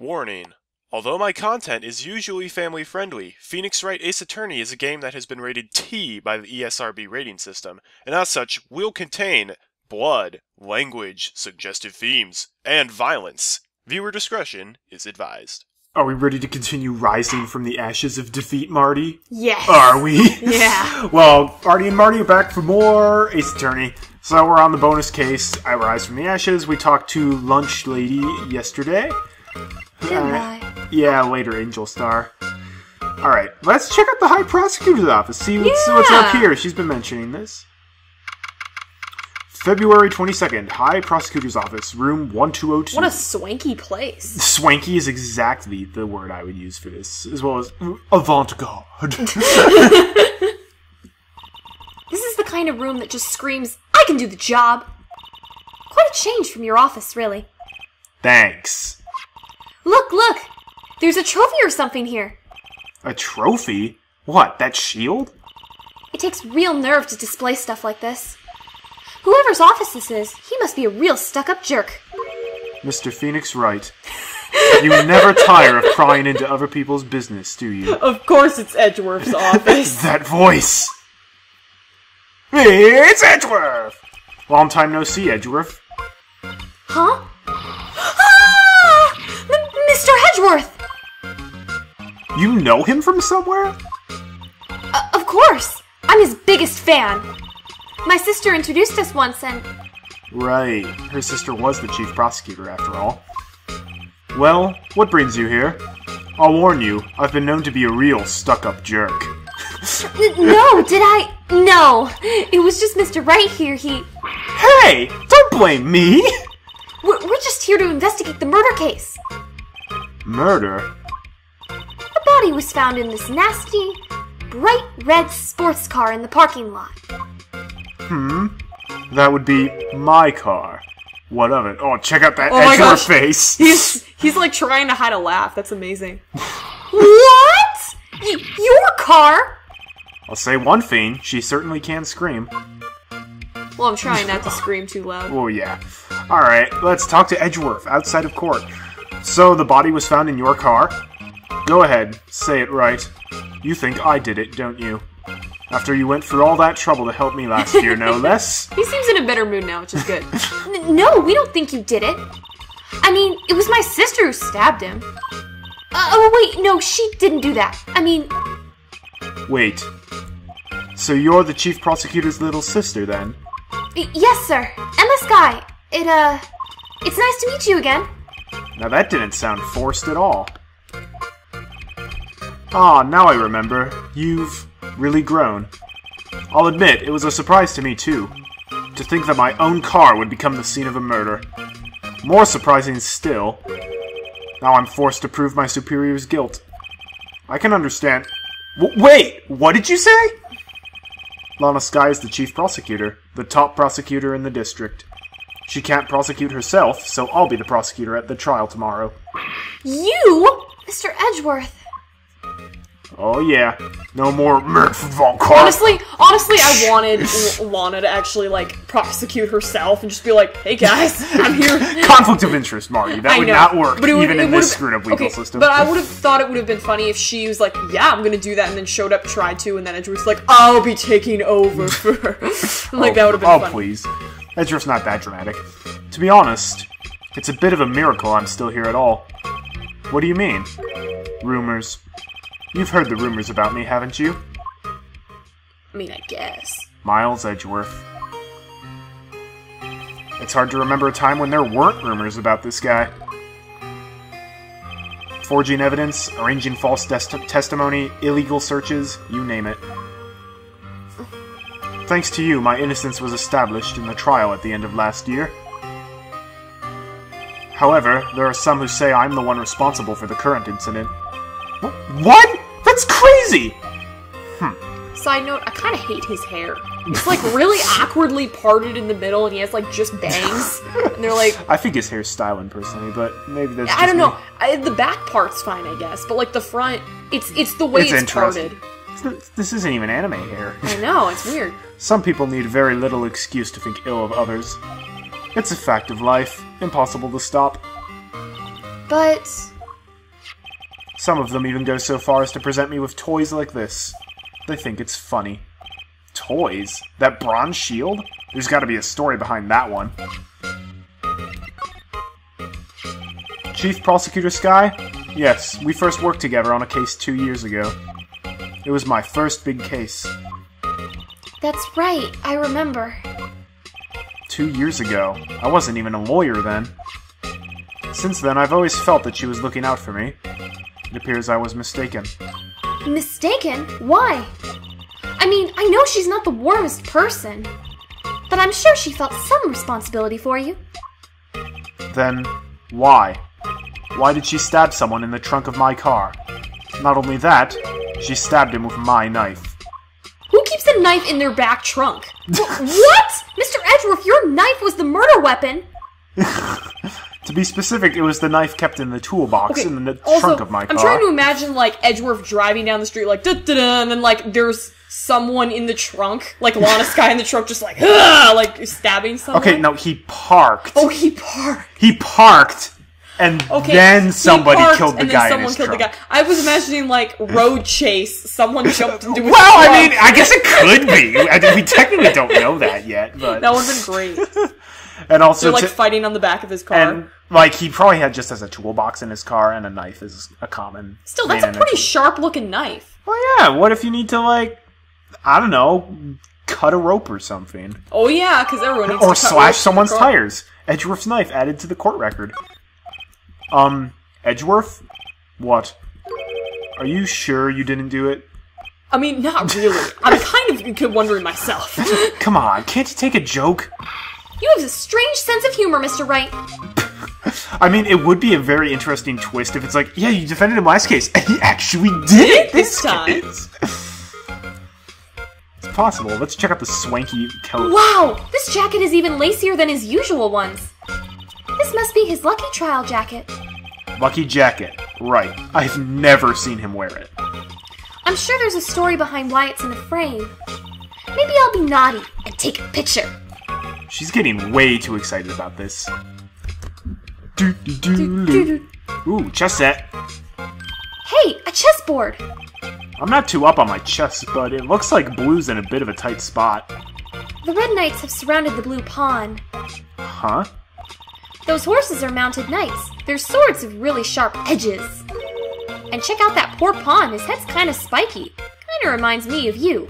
Warning. Although my content is usually family friendly, Phoenix Wright Ace Attorney is a game that has been rated T by the ESRB rating system, and as such will contain blood, language, suggestive themes, and violence. Viewer discretion is advised. Are we ready to continue rising from the ashes of defeat, Marty? Yes. Are we? Yeah. well, Arty and Marty are back for more Ace Attorney. So we're on the bonus case. I rise from the ashes. We talked to Lunch Lady yesterday. Didn't I? Yeah, later Angel Starr. All right, let's check out the High Prosecutor's office. See what's, what's up here. She's been mentioning this. February 22nd, High Prosecutor's Office, room 1202. What a swanky place. Swanky is exactly the word I would use for this, as well as avant garde. This is the kind of room that just screams, I can do the job. Quite a change from your office, really. Thanks. Look, look! There's a trophy or something here. A trophy? What, that shield? It takes real nerve to display stuff like this. Whoever's office this is, he must be a real stuck up jerk. Mr. Phoenix Wright. You never tire of prying into other people's business, do you? Of course it's Edgeworth's office. That voice! It's Edgeworth! Long time no see, Edgeworth. Huh? Mr. Edgeworth! You know him from somewhere? Uh, of course! I'm his biggest fan. My sister introduced us once and. Right. Her sister was the chief prosecutor, after all. Well, what brings you here? I'll warn you, I've been known to be a real stuck up jerk. No, did I? No. It was just Mr. Wright here. He. Hey! Don't blame me! We're, we're just here to investigate the murder case. Murder? The body was found in this nasty, bright red sports car in the parking lot. Hmm. That would be my car. What of it? Oh, check out that Oh my Edgeworth gosh. face! he's he's like trying to hide a laugh. That's amazing. What? Y- your car? I'll say one thing, she certainly can scream. Well, I'm trying not to scream too loud. Oh, yeah. Alright, let's talk to Edgeworth outside of court. So, the body was found in your car? Go ahead, say it right. You think I did it, don't you? After you went through all that trouble to help me last year, no less? He seems in a better mood now, which is good. N- no, we don't think you did it. I mean, it was my sister who stabbed him. Uh, oh, wait, no, she didn't do that. I mean, Wait. So you're the chief prosecutor's little sister, then? y- yes, sir. Ema Skye. It, uh. It's nice to meet you again. Now that didn't sound forced at all. Ah, now I remember. You've really grown. I'll admit, it was a surprise to me too. To think that my own car would become the scene of a murder. More surprising still, now I'm forced to prove my superior's guilt. I can understand. W- wait! What did you say? Lana Skye is the chief prosecutor, the top prosecutor in the district. She can't prosecute herself, so I'll be the prosecutor at the trial tomorrow. You? Mr. Edgeworth. Oh yeah, no more von Karma. Honestly, honestly, I wanted Lana to actually like prosecute herself and just be like, "Hey guys, I'm here." conflict of interest, Marty. That I would know, not work but it would- even it in this screwed up legal okay, system. But I would have thought it would have been funny if she was like, "Yeah, I'm gonna do that," and then showed up, tried to, and then Edgeworth's like, "I'll be taking over for." her." like oh, that would have been oh funny. please, Edgeworth's not that dramatic. To be honest, it's a bit of a miracle I'm still here at all. What do you mean? Rumors. You've heard the rumors about me, haven't you? I mean, I guess. Miles Edgeworth. It's hard to remember a time when there weren't rumors about this guy. Forging evidence, arranging false des- testimony, illegal searches, you name it. Thanks to you, my innocence was established in the trial at the end of last year. However, there are some who say I'm the one responsible for the current incident. Wh- What? That's crazy! Hmm. Side note: I kind of hate his hair. It's like really awkwardly parted in the middle, and he has like just bangs, and they're like. I think his hair's styling personally, but maybe that's I don't know. I, the back part's fine, I guess, but like the front, it's it's the way It's it's, parted. This- isn't even anime hair. I know it's weird. Some people need very little excuse to think ill of others. It's a fact of life, impossible to stop. But Some of them even go so far as to present me with toys like this. They think it's funny. Toys? That bronze shield? There's gotta be a story behind that one. Chief Prosecutor Skye? Yes, we first worked together on a case two years ago. It was my first big case. That's right, I remember. Two years ago. I wasn't even a lawyer then. Since then, I've always felt that she was looking out for me. It appears I was mistaken. Mistaken? Why? I mean, I know she's not the warmest person, but I'm sure she felt some responsibility for you. Then, why? Why did she stab someone in the trunk of my car? Not only that, she stabbed him with my knife. Who keeps a knife in their back trunk? What? Mr. Edgeworth, your knife was the murder weapon! To be specific, it was the knife kept in the toolbox in the also, trunk of my car. I'm trying to imagine like Edgeworth driving down the street like da da da, and then like there's someone in the trunk, like Lana Skye in the trunk, just like like stabbing someone. Okay, no, he parked. Oh, he parked. He parked, and Okay. then somebody parked, killed the and then guy in someone killed trunk. the guy. I was imagining like road chase. Someone jumped into his Well, I mean, I guess it could be. I mean, we technically don't know that yet, but that would have been great. and also They're like to- fighting on the back of his car. and like he probably had just as a toolbox in his car, and a knife is a common. Still, that's a pretty sharp looking knife. Well, yeah. What if you need to like, I don't know, cut a rope or something, Oh yeah, because everyone or slash someone's tires? Edgeworth's knife added to the court record. Um, Edgeworth, what? Are you sure you didn't do it? I mean, not really. I'm kind of wondering myself. Come on, can't you take a joke? You have a strange sense of humor, Mr. Wright. I mean, it would be a very interesting twist if it's like, yeah, you defended him last case, and he actually did it This this time. case. It's possible. Let's check out the swanky coat. Wow, this jacket is even lacier than his usual ones. This must be his lucky trial jacket. Lucky jacket. Right. I've never seen him wear it. I'm sure there's a story behind why it's in a frame. Maybe I'll be naughty and take a picture. She's getting way too excited about this. Do, do, do, do. Ooh, chess set. Hey, a chessboard! I'm not too up on my chess, but it looks like blue's in a bit of a tight spot. The red knights have surrounded the blue pawn. Huh? Those horses are mounted knights. Their swords have really sharp edges. And check out that poor pawn. His head's kind of spiky. Kind of reminds me of you.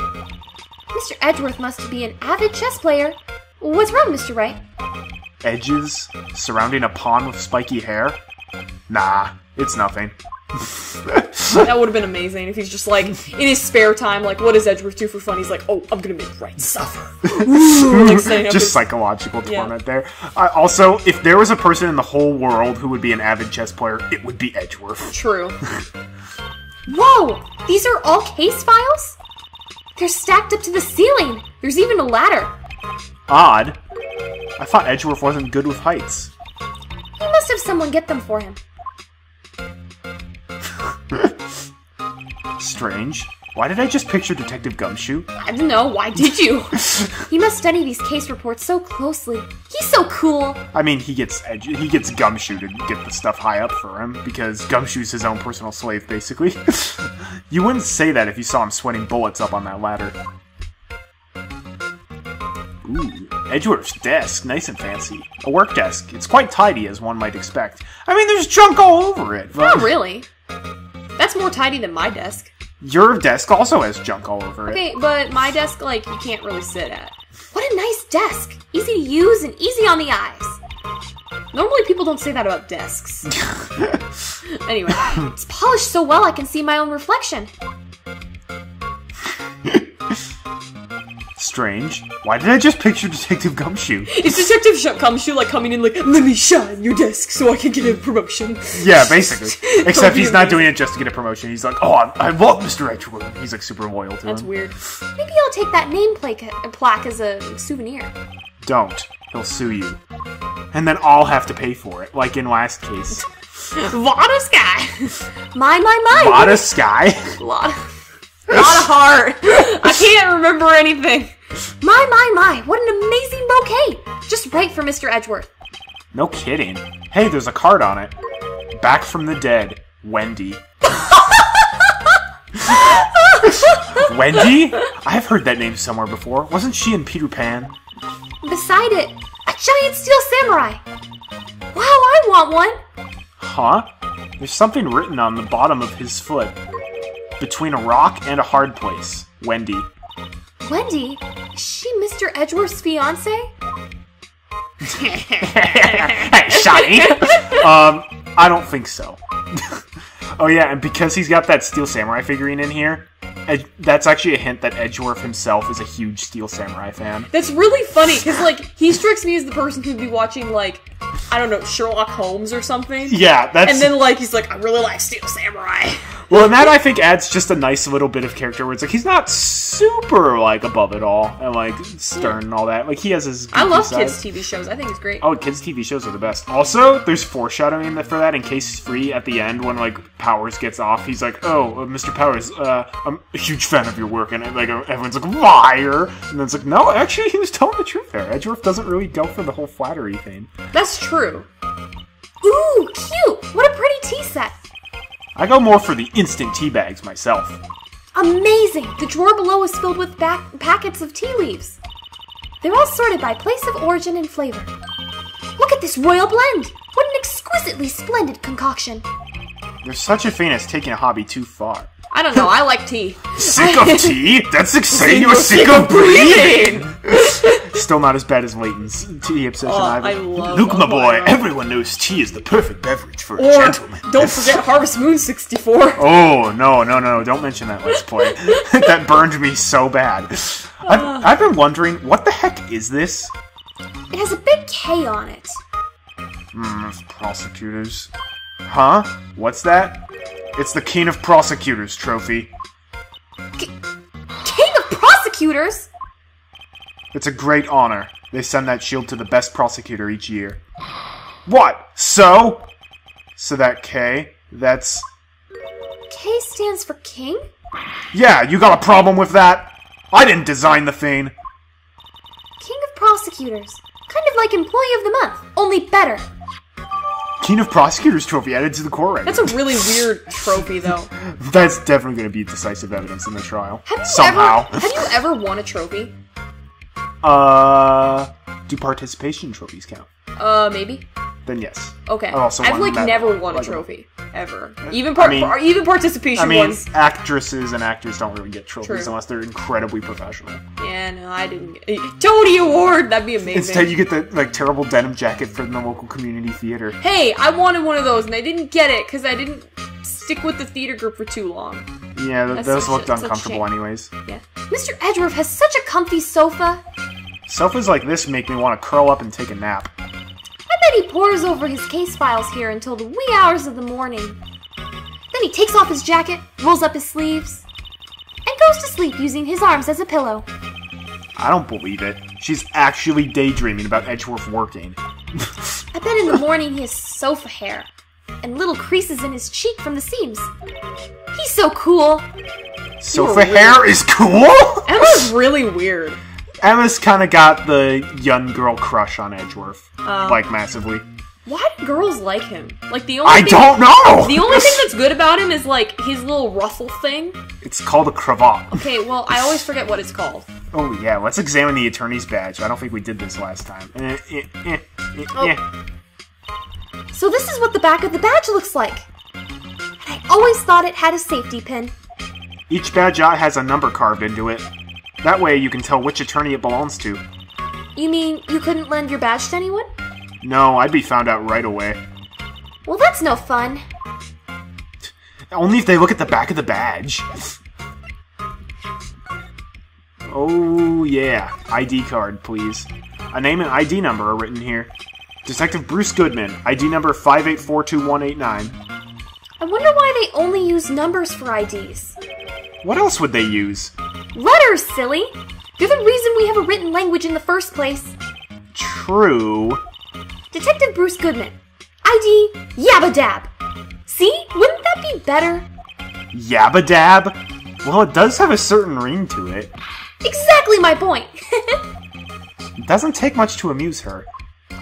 Mr. Edgeworth must be an avid chess player. What's wrong, Mr. Wright? Edges surrounding a pawn with spiky hair? Nah, it's nothing. that would have been amazing if he's just like in his spare time, like what does Edgeworth do for fun? He's like, oh, I'm gonna make Wright suffer. Ooh, like Just his- psychological Yeah. torment there. Uh, also, if there was a person in the whole world who would be an avid chess player, it would be Edgeworth. True. Whoa! These are all case files? They're stacked up to the ceiling. There's even a ladder. Odd. I thought Edgeworth wasn't good with heights. He must have someone get them for him. Strange. Why did I just picture Detective Gumshoe? I don't know. Why did you? He must study these case reports so closely. He's so cool. I mean, he gets edge- he gets Gumshoe to get the stuff high up for him because Gumshoe's his own personal slave, basically. you wouldn't say that if you saw him sweating bullets up on that ladder. Ooh, Edgeworth's desk, nice and fancy. A work desk. It's quite tidy, as one might expect. I mean, there's junk all over it. But Not really. That's more tidy than my desk. Your desk also has junk all over it. Okay, but my desk, like, you can't really sit at. What a nice desk. Easy to use and easy on the eyes. Normally, people don't say that about desks. anyway, It's polished so well I can see my own reflection. Strange. Why did I just picture Detective Gumshoe? is Detective Sh- Gumshoe like coming in like, let me shine your desk so I can get a promotion? Yeah, basically. Except he's not doing it just to get a promotion. He's like, oh, I, I love Mr. Edgeworth. He's like super loyal to That's him. That's weird. Maybe I'll take that name plaque, plaque as a souvenir. Don't. He'll sue you. And then I'll have to pay for it, like in last case. Vada Sky! My, my, my. Lot of Sky. Lot. Not a heart. I can't remember anything. My, my, my. What an amazing bouquet. Just right for Mr. Edgeworth. no kidding. Hey, there's a card on it. Back from the dead. Wendy. Wendy? I've heard that name somewhere before. Wasn't she in Peter Pan? Beside it, a giant steel samurai. Wow, I want one. Huh? There's something written on the bottom of his foot. Between a rock and a hard place. Wendy. Wendy, is she Mr. Edgeworth's fiance? hey, Shiny! um, I don't think so. oh yeah, and because he's got that Steel Samurai figurine in here, Ed- that's actually a hint that Edgeworth himself is a huge Steel Samurai fan. That's really funny because like he strikes me as the person who'd be watching like I don't know Sherlock Holmes or something. Yeah, that's And then like he's like I really like Steel Samurai. Well, and that I think adds just a nice little bit of character where it's like he's not super like above it all and like stern and all that. Like he has his. I love side. kids TV shows. I think it's great. Oh, kids' TV shows are the best. Also, there's foreshadowing for that in Case he's Free at the end when like Powers gets off. He's like, "Oh, uh, Mr. Powers, uh, I'm a huge fan of your work," and like everyone's like, "Liar!" And then it's like, "No, actually, he was telling the truth there." Edgeworth doesn't really go for the whole flattery thing. That's true. Ooh, cute! What a pretty tea set. I go more for the instant tea bags myself. Amazing! The drawer below is filled with back- packets of tea leaves. They're all sorted by place of origin and flavor. Look at this royal blend! What an exquisitely splendid concoction! There's such a thing as taking a hobby too far. I don't know. I like tea. Sick of tea? That's exciting. You're sick of breathing. Still not as bad as Layton's tea obsession Oh, either. I love- Luke, my boy, I everyone knows tea is the perfect beverage for a gentleman. don't forget Harvest Moon 64. Oh no no no! Don't mention that let's play. that burned me so bad. I've, I've been wondering what the heck is this? It has a big K on it. Hmm, prosecutors. Huh? What's that? It's the King of Prosecutors trophy. King of Prosecutors? It's a great honor. They send that shield to the best prosecutor each year. What? So? So that K, that's. K stands for King? Yeah, you got a problem with that? I didn't design the thing. King of Prosecutors. Kind of like Employee of the Month, only better. King of Prosecutors trophy added to the core record. That's a really weird trophy, though. That's definitely going to be decisive evidence in the trial. Have you Somehow. ever have you ever won a trophy? Uh, do participation trophies count? Uh, maybe. Then yes. Okay. Uh, I've also I've like medal- never won a like a- trophy ever. Even part, mean- even participation I mean, ones. actresses and actors don't really get trophies True. unless they're incredibly professional. Yeah, no, I didn't. Get, Tony Award. That'd be amazing. Instead, you get the like terrible denim jacket from the local community theater. Hey, I wanted one of those and I didn't get it because I didn't stick with the theater group for too long. Yeah, th- those looked a uncomfortable anyways. Yeah. Mr. Edgeworth has such a comfy sofa. Sofas like this make me want to curl up and take a nap. I bet he pores over his case files here until the wee hours of the morning. Then he takes off his jacket, rolls up his sleeves, and goes to sleep using his arms as a pillow. I don't believe it. She's actually daydreaming about Edgeworth working. I bet in the morning he has sofa hair and little creases in his cheek from the seams. He's so cool. Sofa weird. hair is cool? Ema's really weird. Ema's kind of got the young girl crush on Edgeworth. Oh. like, massively. Why do girls like him? Like the only I thing, don't know! The only thing that's good about him is like his little ruffle thing. It's called a cravat. Okay, well I always forget what it's called. Oh, yeah, let's examine the attorney's badge. I don't think we did this last time. Eh, eh, eh, eh, Oh. eh. So this is what the back of the badge looks like. And I always thought it had a safety pin. Each badge out has a number carved into it. That way you can tell which attorney it belongs to. You mean you couldn't lend your badge to anyone? No, I'd be found out right away. Well, that's no fun. Only if they look at the back of the badge. Oh, yeah. ID card, please. A name and ID number are written here. Detective Bruce Goodman, ID number 5842189. I wonder why they only use numbers for IDs. What else would they use? Letters, silly! They're the reason we have a written language in the first place. True. Detective Bruce Goodman. ID Yabba Dab. See? Wouldn't that be better? Yabba Dab? Well, it does have a certain ring to it. Exactly my point. It doesn't take much to amuse her.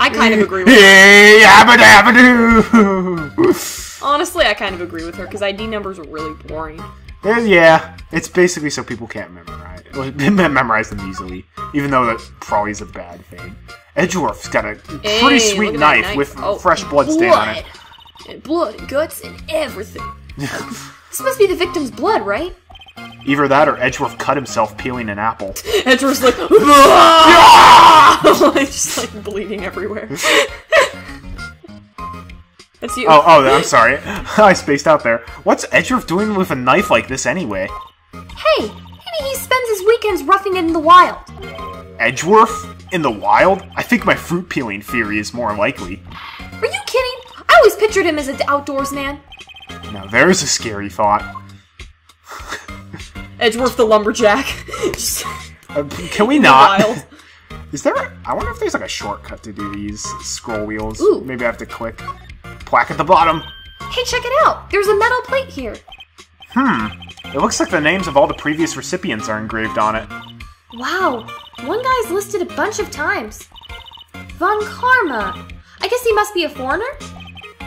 I kind of agree with Hey, yabba dabba doo! Honestly, I kind of agree with her because ID numbers are really boring. Eh, yeah, it's basically so people can't memorize memorize them easily, even though that probably is a bad thing. Edgeworth's got a pretty Hey, sweet that knife, with Oh, fresh blood stain on it. And blood guts and everything. this must be the victim's blood, right? Either that or Edgeworth cut himself peeling an apple. Edgeworth's like, just like bleeding everywhere. That's you. Oh, oh, I'm sorry. I spaced out there. What's Edgeworth doing with a knife like this anyway? Hey, maybe he spends his weekends roughing it in the wild. Edgeworth? In the wild? I think my fruit peeling theory is more likely. Are you kidding? I always pictured him as an outdoors man. Now there's a scary thought. Edgeworth the lumberjack. Uh, can we not? wild. Is there? A, I wonder if there's like a shortcut to do these scroll wheels. Ooh. Maybe I have to click. Plaque at the bottom. Hey, check it out. There's a metal plate here. Hmm. It looks like the names of all the previous recipients are engraved on it. Wow, one guy's listed a bunch of times. Von Karma. I guess he must be a foreigner?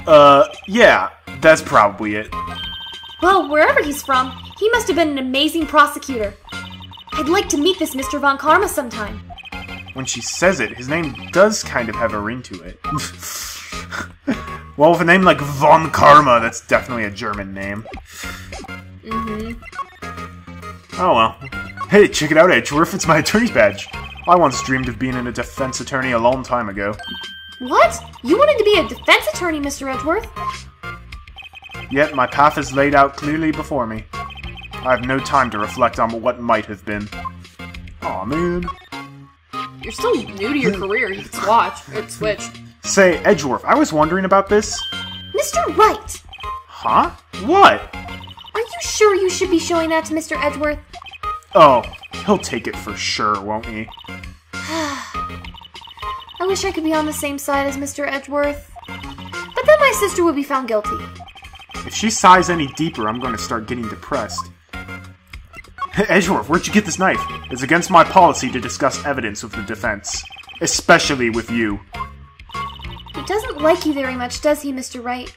Uh, yeah, that's probably it. Well, wherever he's from, he must have been an amazing prosecutor. I'd like to meet this Mr. Von Karma sometime. When she says it, his name does kind of have a ring to it. well, with a name like Von Karma, that's definitely a German name. Mm-hmm. Oh well. Hey, check it out, Edgeworth. It's my attorney's badge. I once dreamed of being a defense attorney a long time ago. What? You wanted to be a defense attorney, Mr. Edgeworth? Yet my path is laid out clearly before me. I have no time to reflect on what might have been. Aw, man. You're still new to your career. You can watch. It switched. Say, Edgeworth, I was wondering about this. Mr. Wright! Huh? What? Are you sure you should be showing that to Mr. Edgeworth? Oh, he'll take it for sure, won't he? I wish I could be on the same side as Mr. Edgeworth. But then my sister would be found guilty. If she sighs any deeper, I'm going to start getting depressed. Edgeworth, where'd you get this knife? It's against my policy to discuss evidence with the defense. Especially with you. He doesn't like you very much, does he, Mr. Wright?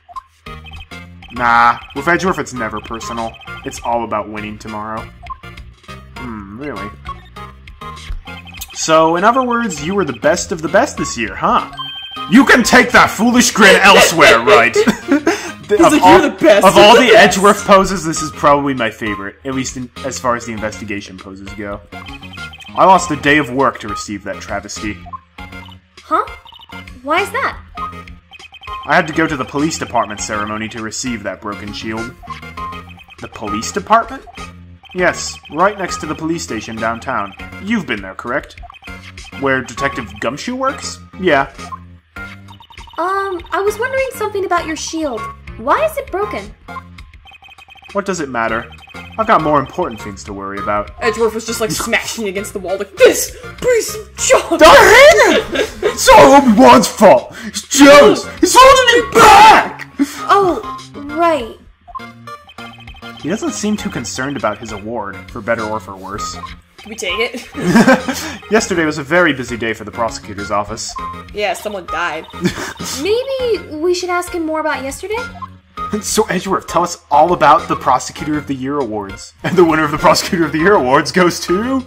Nah, with Edgeworth it's never personal. It's all about winning tomorrow. Hmm, really? So, in other words, you were the best of the best this year, huh? You can take that foolish grin elsewhere, right? He's like, "You're the best Of of all the the best." Edgeworth poses, this is probably my favorite, at least in, as far as the investigation poses go. I lost a day of work to receive that travesty. Huh? Why is that? I had to go to the police department ceremony to receive that broken shield. The police department? Yes, right next to the police station downtown. You've been there, correct? Where Detective Gumshoe works? Yeah. Um, I was wondering something about your shield. Why is it broken? What does it matter? I've got more important things to worry about. Edgeworth was just like smashing against the wall, like this piece of junk. I hate it! It's all Obi-Wan's fault! He's jealous! Oh. He's holding me back! Oh, right. He doesn't seem too concerned about his award, for better or for worse. Can we take it? Yesterday was a very busy day for the prosecutor's office. yeah, someone died. Maybe we should ask him more about yesterday? So, Edgeworth, tell us all about the Prosecutor of the Year Awards. And the winner of the Prosecutor of the Year Awards goes to.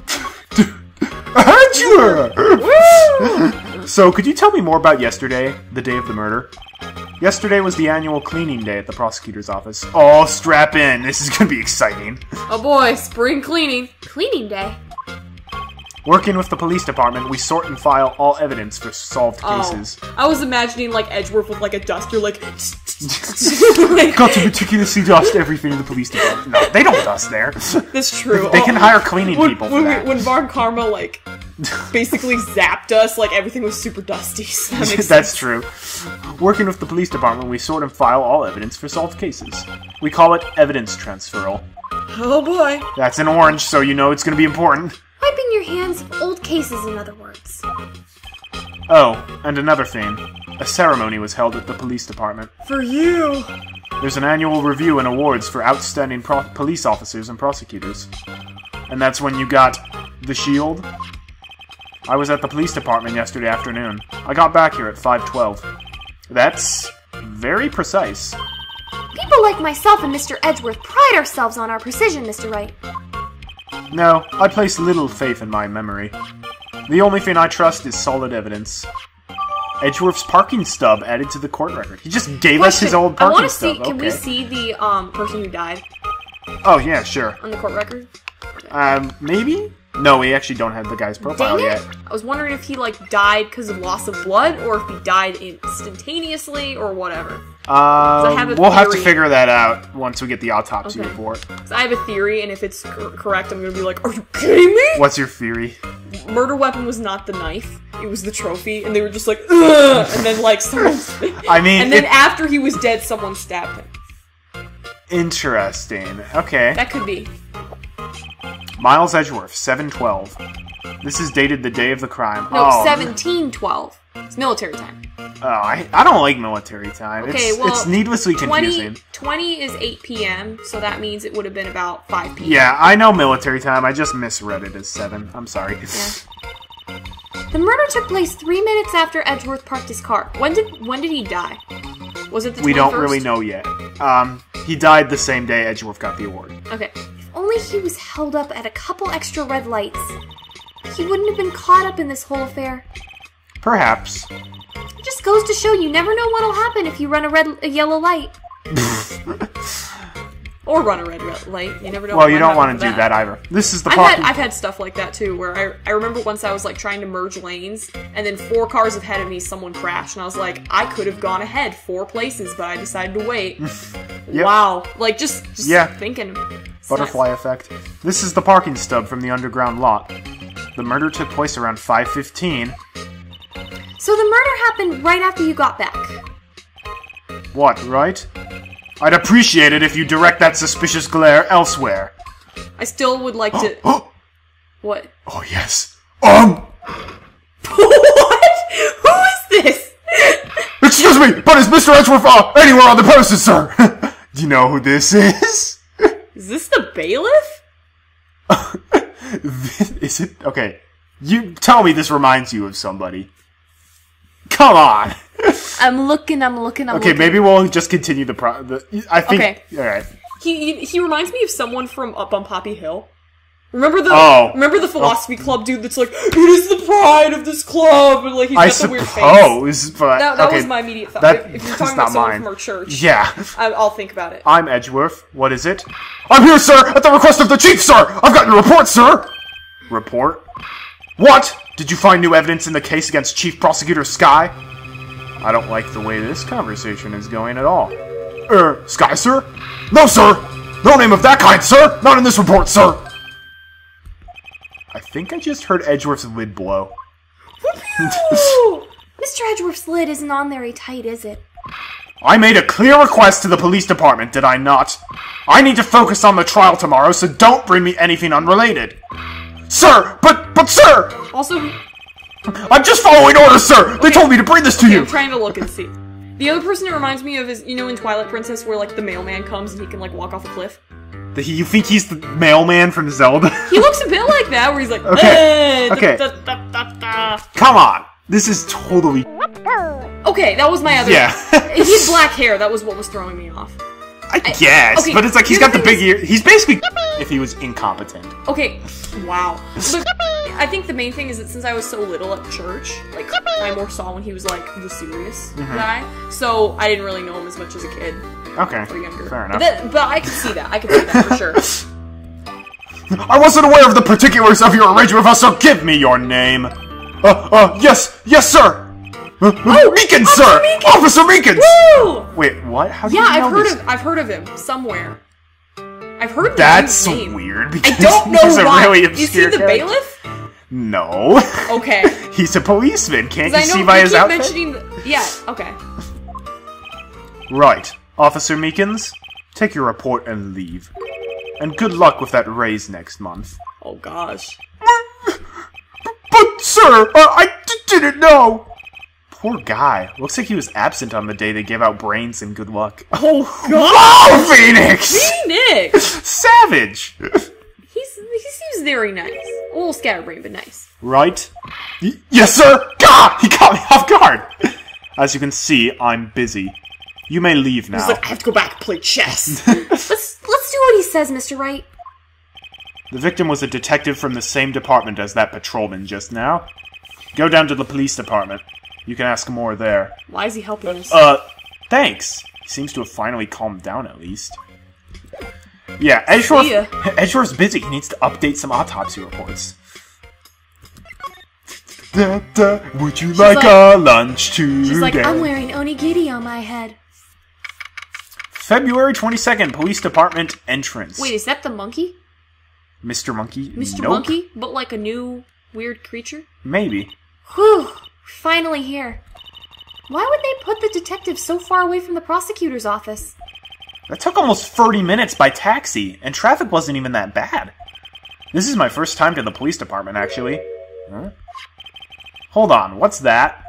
Edgeworth! so, could you tell me more about yesterday, the day of the murder? Yesterday was the annual cleaning day at the prosecutor's office. Oh, strap in. This is gonna be exciting. Oh boy, spring cleaning. Cleaning day. Working with the police department, we sort and file all evidence for solved oh. cases. Oh, I was imagining like Edgeworth with like a duster, like. like Got to meticulously dust everything in the police department. No, they don't dust there. that's true. They can Oh, hire cleaning when, people for when, we- when Karma like basically zapped us, like everything was super dusty. So that That's sense. true. Working with the police department, we sort and file all evidence for solved cases. We call it evidence transferal. Oh boy. That's in orange, so you know it's going to be important. Wiping your hands of old cases, in other words. Oh, and another thing. A ceremony was held at the police department. For you. There's an annual review and awards for outstanding pro- police officers and prosecutors. And that's when you got the shield. I was at the police department yesterday afternoon. I got back here at 5:12. That's very precise. People like myself and Mr. Edgeworth pride ourselves on our precision, Mr. Wright. No, I place little faith in my memory. The only thing I trust is solid evidence. Edgeworth's parking stub added to the court record. He just gave us his Question. old I parking want to stub. see. Can we see the um person who died Oh yeah, sure. on the court record? Um, maybe? No, we actually don't have the guy's profile yet. I was wondering if he like died because of loss of blood, or if he died instantaneously, or whatever. Um, we'll have to figure that out once we get the autopsy Okay. report. I have a theory, and if it's cor- correct, I'm gonna be like, "Are you kidding me?" What's your theory? Murder weapon was not the knife; it was the trophy, and they were just like, Ugh! and then like someone, I mean, and then it- after he was dead, someone stabbed him. interesting. Okay. That could be. Miles Edgeworth, 712. This is dated the day of the crime. No, seventeen twelve. It's military time. Oh, I, I don't like military time. Okay, it's, well, it's needlessly 20, confusing. 20 is 8 p.m., so that means it would have been about 5 p.m. Yeah, I know military time. I just misread it as 7. I'm sorry. The murder took place three minutes after Edgeworth parked his car. When did when did he die? Was it the 21st? we don't really know yet. Um, he died the same day Edgeworth got the award. Okay. If only he was held up at a couple extra red lights. He wouldn't have been caught up in this whole affair. Perhaps. It just goes to show you never know what'll happen if you run a red, a yellow light. Or run a red re- light. You never know. Well, you don't want to do that either. This is the I've had I've had stuff like that too, where I I remember once I was like trying to merge lanes, and then four cars ahead of me, someone crashed, and I was like, I could have gone ahead four places, but I decided to wait. Yep. Wow, like just just Yeah. thinking. Butterfly nuts. effect. This is the parking stub from the underground lot. The murder took place around 5:15. So the murder happened right after you got back. What, right? I'd appreciate it if you direct that suspicious glare elsewhere. I still would like to. Oh, what? oh yes. Um, what? Who is this? excuse me, but is Mr. Edgeworth uh, anywhere on the premises, sir? Do you know who this is? Is this the bailiff? is it okay? You tell me this reminds you of somebody. Come on. I'm looking, I'm looking, I'm Okay, looking. maybe we'll just continue the pro. The, I think. Okay. All right. He, he he reminds me of someone from Up on Poppy Hill. Remember the Oh. remember the oh. philosophy club dude that's like it is the pride of this club and like he's I got the weird face. suppose, but That, that okay, was my immediate thought. that- if, if you're that's talking not about someone mine. from our church, Yeah. I, I'll think about it. I'm Edgeworth. What is it? I'm here, sir, at the request of the chief, sir. I've gotten a report, sir. Report? What? Did you find new evidence in the case against Chief Prosecutor Skye? I don't like the way this conversation is going at all. Er, Skye, sir? No, sir. No name of that kind, sir. Not in this report, sir. I think I just heard Edgeworth's lid blow. Mr. Edgeworth's lid isn't on very tight, is it? I made a clear request to the police department, did I not? I need to focus on the trial tomorrow, so don't bring me anything unrelated. Sir, but, but sir! Also, I'm just following orders, sir! They told me to bring this to you! I'm trying to look and see. The other person it reminds me of is you know in Twilight Princess where like the mailman comes and he can like walk off a cliff. The- You think he's the mailman from Zelda? He looks a bit like that where he's like, Okay, "Hey, da- okay. da- da- da." Come on! This is totally. Okay, that was my other. Yeah. he had black hair. That was what was throwing me off. I guess, okay, but it's like he's got the thing big ear. He's basically if he was incompetent. Okay, wow. But I think the main thing is that since I was so little at church, like I more saw when he was like the serious Mm-hmm. guy, so I didn't really know him as much as a kid Okay, or younger. fair But, enough. that, but I could see that. I could see that for sure. I wasn't aware of the particulars of your arrangement with us, so give me your name. Uh, uh, yes, yes, sir. Uh, Meekins, sir. Meekins! Officer Meekins. Woo! Wait, what? How do Yeah, you know I've heard this? of I've heard of him somewhere. I've heard That's weird I don't know he's a why. really is he the character. bailiff? No. Okay. he's a policeman. Can't you see by his outfit? mentioning. The, yeah. Okay. Right, Officer Meekins, take your report and leave. And good luck with that raise next month. Oh gosh. But, sir, uh, I d- didn't know. Poor guy. Looks like he was absent on the day they gave out brains and good luck. Oh god. Wow, Phoenix! Phoenix. Savage! He's he seems very nice. A little scatterbrained, but nice. Right? Y- yes, sir! Gah! He caught me off guard! As you can see, I'm busy. You may leave now. He's like, I have to go back and play chess. Let's let's do what he says, Mr. Wright. The victim was a detective from the same department as that patrolman just now. Go down to the police department. You can ask more there. Why is he helping us? Uh, thanks. He seems to have finally calmed down at least. Yeah, Edgeworth. Edgeworth's busy. He needs to update some autopsy reports. Da, da, would you like, like- a lunch today? She's like, I'm wearing onigiri on my head. February 22nd, police department entrance. Wait, is that the monkey? Mr. Monkey? Mr. Nope. Monkey? But like a new weird creature? Maybe. Whew, finally here. Why would they put the detective so far away from the prosecutor's office? That took almost 30 minutes by taxi, and traffic wasn't even that bad. This is my first time to the police department, actually. Huh? Hold on, what's that?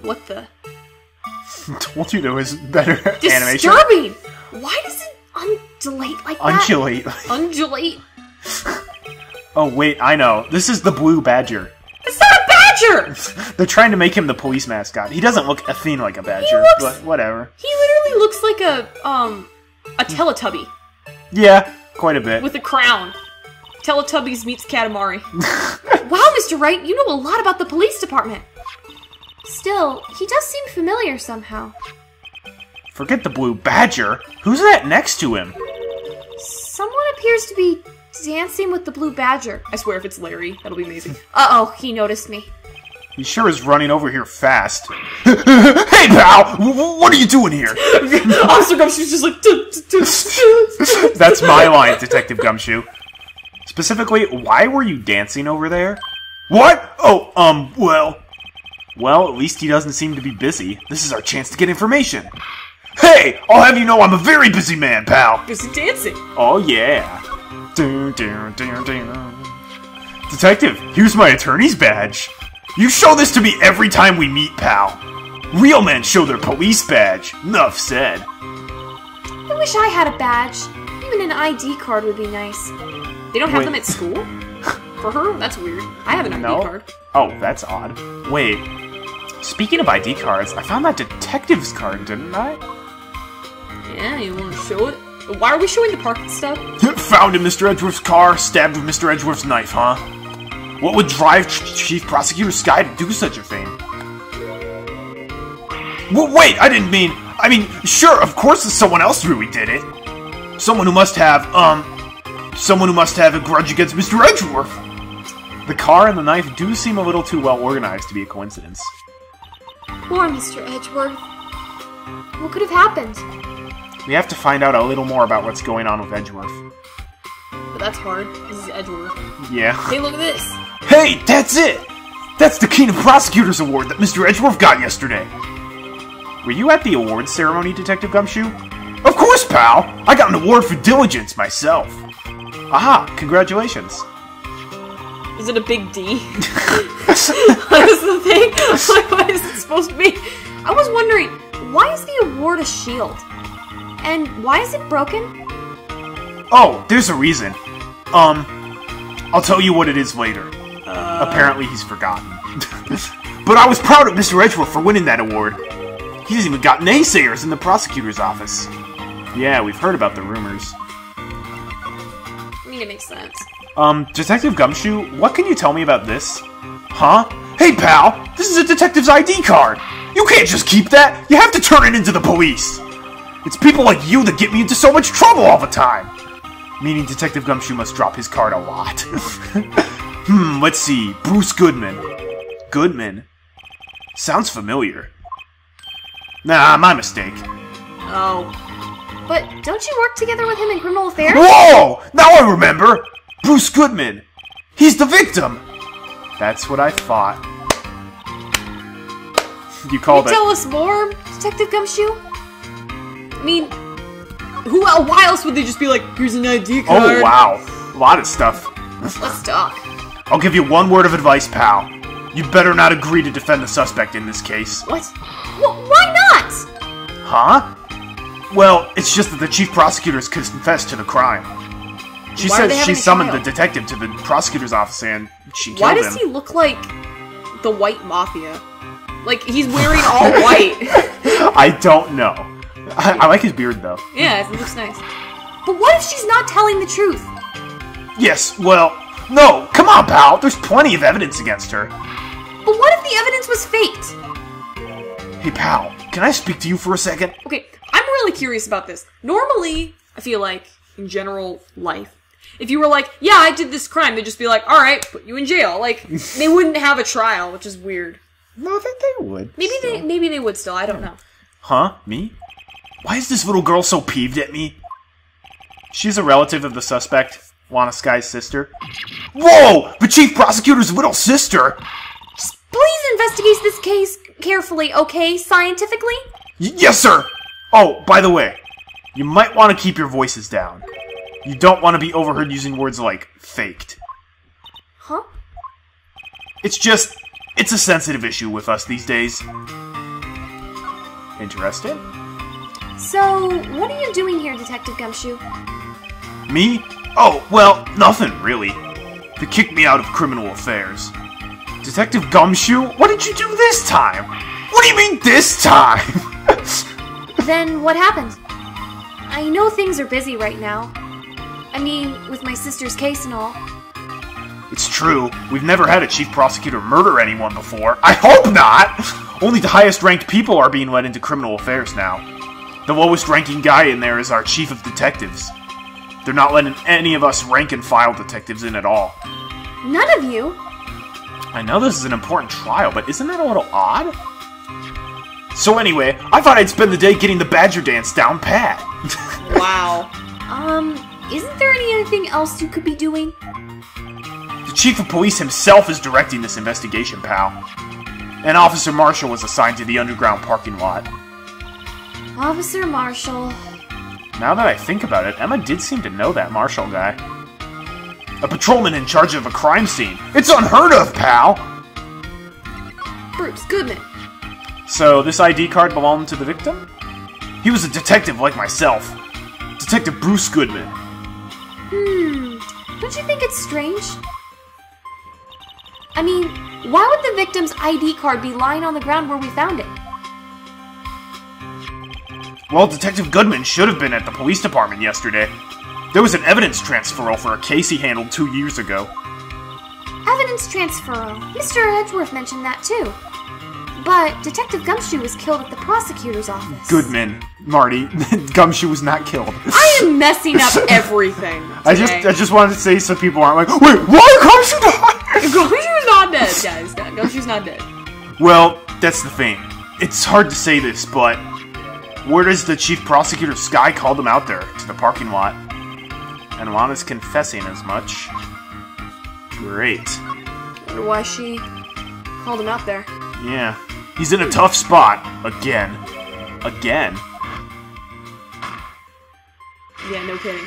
What the? Told you there was better animation. Disturbing! Why does it undulate like that? Undulate. Undulate? oh, wait, I know. This is the Blue Badger. It's not a badger! They're trying to make him the police mascot. He doesn't look a thing like a badger, looks- but whatever. He literally looks like a, um, a Teletubby Yeah, quite a bit. with a crown. Teletubbies meets Katamari. Wow, Mr. Wright, you know a lot about the police department. Still, he does seem familiar somehow. Forget the Blue Badger. Who's that next to him? Someone appears to be dancing with the blue badger. I swear if it's Larry, that'll be amazing. Uh oh, he noticed me. He sure is running over here fast. hey, pal! What are you doing here? Officer Gumshoe's just like. That's my line, Detective Gumshoe. Specifically, why were you dancing over there? What? Oh, um, well. Well, at least he doesn't seem to be busy. This is our chance to get information. Hey! I'll have you know I'm a very busy man, pal! busy dancing. Oh, yeah. Dun, dun, dun. Detective, here's my attorney's badge. You show this to me every time we meet, pal. Real men show their police badge. Enough said. I wish I had a badge. Even an ID card would be nice. They don't have Wait. them at school? For her? That's weird. I have an ID No. card. Oh, that's odd. Wait. Speaking of ID cards, I found that detective's card, didn't I? Yeah, you want to show it? Why are we showing the parking stuff? found in Mr. Edgeworth's car, stabbed with Mr. Edgeworth's knife, huh? What would drive Chief Prosecutor Skye to do such a thing? W- wait, I didn't mean. I mean, sure, of course, it's someone else really did it. Someone who must have, um, someone who must have a grudge against Mr. Edgeworth. The car and the knife do seem a little too well organized to be a coincidence. Poor Mr. Edgeworth. What could have happened? We have to find out a little more about what's going on with Edgeworth. But that's hard. This is Edgeworth. Yeah. Hey, look at this. Hey, that's it! That's the King of Prosecutors Award that Mr. Edgeworth got yesterday. Were you at the awards ceremony, Detective Gumshoe? Of course, pal! I got an award for diligence myself. Aha, congratulations. Is it a big D? what is the thing? Like, what is it supposed to be? I was wondering, why is the award a shield? And why is it broken? Oh, there's a reason. Um, I'll tell you what it is later. Apparently he's forgotten. but I was proud of Mr. Edgeworth for winning that award. He's even got naysayers in the prosecutor's office. Yeah, we've heard about the rumors. I mean, it makes sense. Um, Detective Gumshoe, what can you tell me about this? Huh? Hey, pal! This is a detective's ID card! You can't just keep that! You have to turn it into the police! It's people like you that get me into so much trouble all the time! Meaning Detective Gumshoe must drop his card a lot. hmm, let's see. Bruce Goodman. Goodman? Sounds familiar. Nah, my mistake. Oh. But don't you work together with him in criminal affairs? Whoa! Now I remember! Bruce Goodman! He's the victim! That's what I thought. You Can called you it. tell us more, Detective Gumshoe? I mean, who? Why else would they just be like, "Here's an ID card"? Oh, wow. A lot of stuff. Let's talk. I'll give you one word of advice, pal. You better not agree to defend the suspect in this case. What? Wh- why not? Huh? Well, it's just that the chief prosecutor has confessed to the crime. She Why says she summoned the detective to the prosecutor's office and she killed him. Why does him. he look like the White Mafia? Like he's wearing all white. I don't know. I, I like his beard though. yeah, it looks nice. But what if she's not telling the truth? Yes, well, no, come on, pal. There's plenty of evidence against her. But what if the evidence was faked? Hey, pal, can I speak to you for a second? Okay, I'm really curious about this. Normally, I feel like in general life, if you were like, "Yeah, I did this crime," they'd just be like, "All right, put you in jail." Like they wouldn't have a trial, which is weird. No, I think they would. Maybe they, maybe they would still. I don't know. Huh? Me? Why is this little girl so peeved at me? She's a relative of the suspect, Lana Skye's sister. Whoa! The chief prosecutor's little sister! Please investigate this case carefully, okay? Scientifically? Y- yes, sir! Oh, by the way, you might want to keep your voices down. You don't want to be overheard using words like faked. Huh? It's just, it's a sensitive issue with us these days. Interested? So, what are you doing here, Detective Gumshoe? Me? Oh, well, nothing really. They kicked me out of criminal affairs. Detective Gumshoe, what did you do this time? What do you mean this time? Then what happened? I know things are busy right now. I mean, with my sister's case and all. it's true, we've never had a chief prosecutor murder anyone before. I hope not! Only the highest ranked people are being let into criminal affairs now. The lowest ranking guy in there is our chief of detectives. They're not letting any of us rank and file detectives in at all. None of you? I know this is an important trial, but isn't that a little odd? So anyway, I thought I'd spend the day getting the Badger dance down pat. Wow. Um, isn't there anything else you could be doing? the chief of police himself is directing this investigation, pal. And Officer Marshall was assigned to the underground parking lot. Officer Marshall. Now that I think about it, Ema did seem to know that Marshall guy. A patrolman in charge of a crime scene. It's unheard of, pal! Bruce Goodman. So, this ID card belonged to the victim? He was a detective like myself. Detective Bruce Goodman. Hmm, don't you think it's strange? I mean, why would the victim's ID card be lying on the ground where we found it? Well, Detective Goodman should have been at the police department yesterday. There was an evidence transferal for a case he handled two years ago. Evidence transferal. Mr. Edgeworth mentioned that too. But Detective Gumshoe was killed at the prosecutor's office. Goodman, Marty, Gumshoe was not killed. I am messing up everything. I just. I just wanted to say so people aren't like, wait, why Gumshoe died? Gumshoe's not dead, guys. Gumshoe's not dead. well, that's the thing. It's hard to say this, but where does the chief prosecutor Skye call them out there to the parking lot? And Lana's confessing as much. Great. Wonder why she called him out there. Yeah. He's in a tough spot. Again. Again. Yeah, no kidding.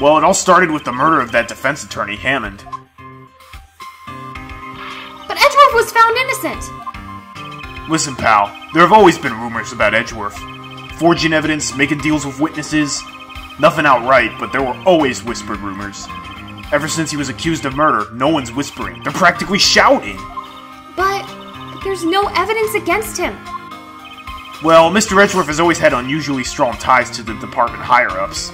Well, it all started with the murder of that defense attorney, Hammond. But Edgeworth was found innocent. Listen, pal, there have always been rumors about Edgeworth. Forging evidence, making deals with witnesses. Nothing outright, but there were always whispered rumors. Ever since he was accused of murder, no one's whispering. They're practically shouting. But, but there's no evidence against him. Well, Mr. Edgeworth has always had unusually strong ties to the department higher ups.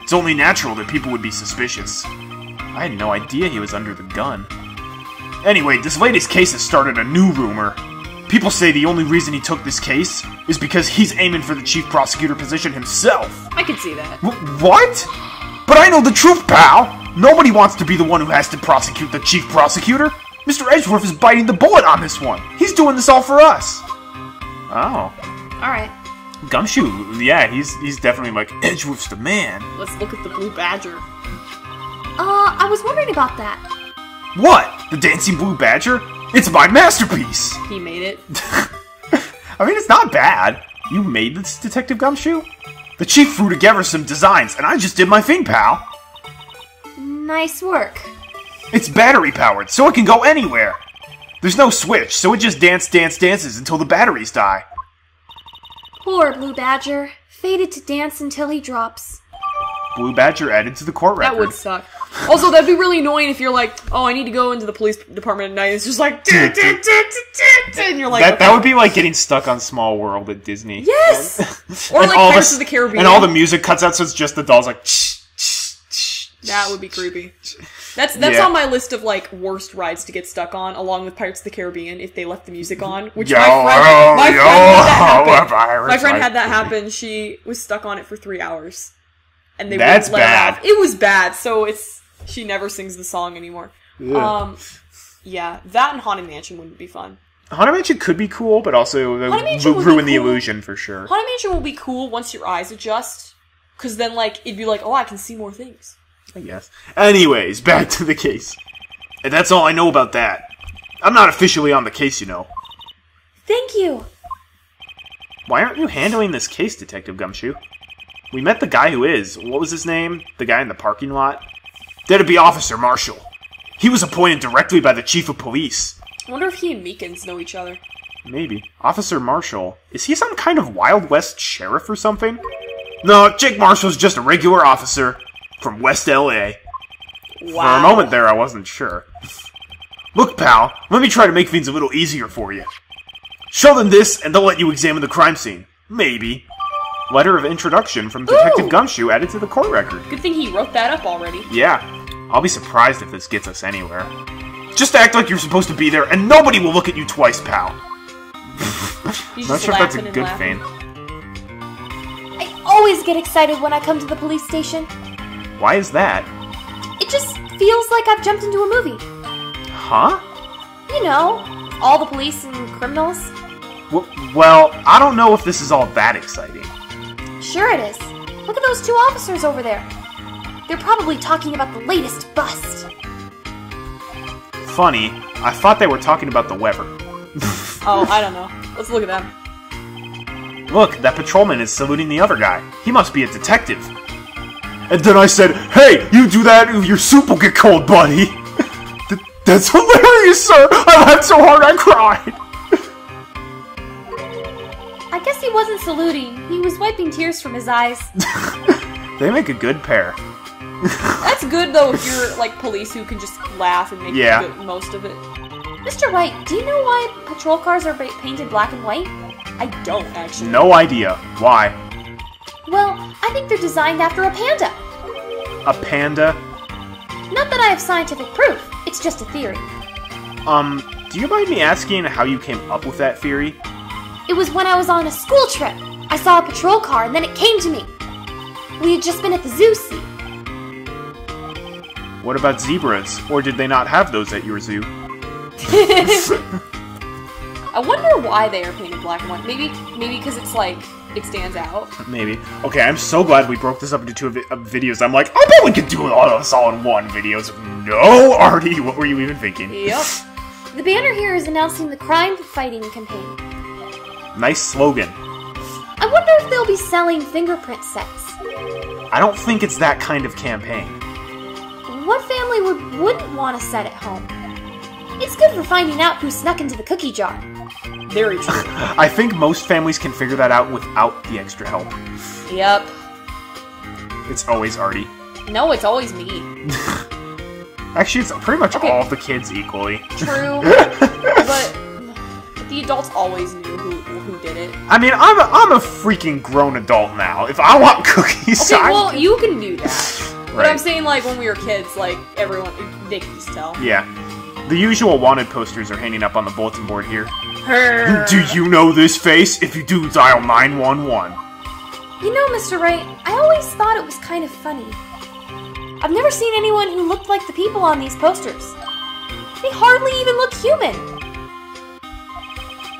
It's only natural that people would be suspicious. I had no idea he was under the gun. Anyway, this latest case has started a new rumor. People say the only reason he took this case is because he's aiming for the chief prosecutor position himself. I could see that. Wh- what? But I know the truth, pal! Nobody wants to be the one who has to prosecute the chief prosecutor. Mr. Edgeworth is biting the bullet on this one. He's doing this all for us. Oh. Alright. Gumshoe, yeah, he's he's definitely like Edgeworth's the man. Let's look at the blue badger. Uh, I was wondering about that. What? The dancing blue badger? It's my masterpiece. He made it. I mean, it's not bad. You made this, Detective Gumshoe. The chief threw together some designs, and I just did my thing, pal. Nice work. It's battery powered, so it can go anywhere. There's no switch, so it just dance, dance, dances until the batteries die. Poor Blue Badger, fated to dance until he drops. Blue Badger added to the court record. That would suck. Also, that'd be really annoying if you're like, oh, I need to go into the police department at night. It's just like, and you're like, that, okay. that would be like getting stuck on Small World at Disney. yes, or like all Pirates the- of the Caribbean. And all the music cuts out, so it's just the dolls like. "Shh, shh, shh, that would be creepy. That's that's Yeah. on my list of like worst rides to get stuck on, along with Pirates of the Caribbean if they left the music on. Which Yo, my friend, yo, my friend had that happen. My friend had that happen. She was stuck on it for three hours, and they That's wouldn't let her bad. off. It was bad, so it's she never sings the song anymore. Um, yeah, that and Haunted Mansion wouldn't be fun. Haunted Mansion could be cool, but also it Haunted would Mansion ru- would be ruin the cool. illusion for sure. Haunted Mansion will be cool once your eyes adjust, because then like it'd be like, oh, I can see more things. I guess. Anyways, back to the case. And that's all I know about that. I'm not officially on the case, you know. Thank you. Why aren't you handling this case, Detective Gumshoe? We met the guy who is. What was his name? The guy in the parking lot? That'd be Officer Marshall. He was appointed directly by the Chief of Police. I wonder if he and Meekins know each other. Maybe. Officer Marshall. Is he some kind of Wild West sheriff or something? No, Jake Marshall's just a regular officer from West LA. Wow. For a moment there, I wasn't sure. Look, pal, let me try to make things a little easier for you. Show them this, and they'll let you examine the crime scene. Maybe. Letter of introduction from Detective Ooh. Gumshoe added to the court record. Good thing he wrote that up already. Yeah, I'll be surprised if this gets us anywhere. Just act like you're supposed to be there, and nobody will look at you twice, pal. He's Not just sure if that's a good laughing. thing. I always get excited when I come to the police station. Why is that? It just feels like I've jumped into a movie. Huh? You know, all the police and criminals. W- well, I don't know if this is all that exciting. Sure it is. Look at those two officers over there. They're probably talking about the latest bust. Funny, I thought they were talking about the Weber. Oh, I don't know. Let's look at them. Look, that patrolman is saluting the other guy. He must be a detective. And then I said, Hey, you do that, or your soup will get cold, buddy. Th- That's hilarious, sir! I laughed so hard I cried! I guess he wasn't saluting. He was wiping tears from his eyes. They make a good pair. That's good though if you're like police who can just laugh and make Yeah. the most of it. Mr. White, do you know why patrol cars are painted black and white? I don't actually. No idea. Why? Well, I think they're designed after a panda. A panda? Not that I have scientific proof, it's just a theory. Um, do you mind me asking how you came up with that theory? It was when I was on a school trip. I saw a patrol car and then it came to me. We had just been at the zoo, see? What about zebras? Or did they not have those at your zoo? I wonder why they are painted black and white. Maybe maybe because it's like it stands out. Maybe. Okay, I'm so glad we broke this up into two vi- uh, videos. I'm like, I bet we could do all of this all in one videos. No, Arty, what were you even thinking? Yep. The banner here is announcing the crime fighting campaign. Nice slogan. I wonder if they'll be selling fingerprint sets. I don't think it's that kind of campaign. What family would, wouldn't want a set at home? It's good for finding out who snuck into the cookie jar. Very true. I think most families can figure that out without the extra help. yep. It's always Arty. No, it's always me. Actually, it's pretty much Okay. all the kids equally. True. but the adults always knew who who did it. I mean, I'm a, I'm a freaking grown adult now. If I want cookies, Okay, I- well, you can do that. But I'm saying, like, when we were kids, like, everyone, they could just tell. yeah. The usual wanted posters are hanging up on the bulletin board here. Her. Do you know this face? If you do, dial 911. You know, Mr. Wright, I always thought it was kind of funny. I've never seen anyone who looked like the people on these posters. They hardly even look human.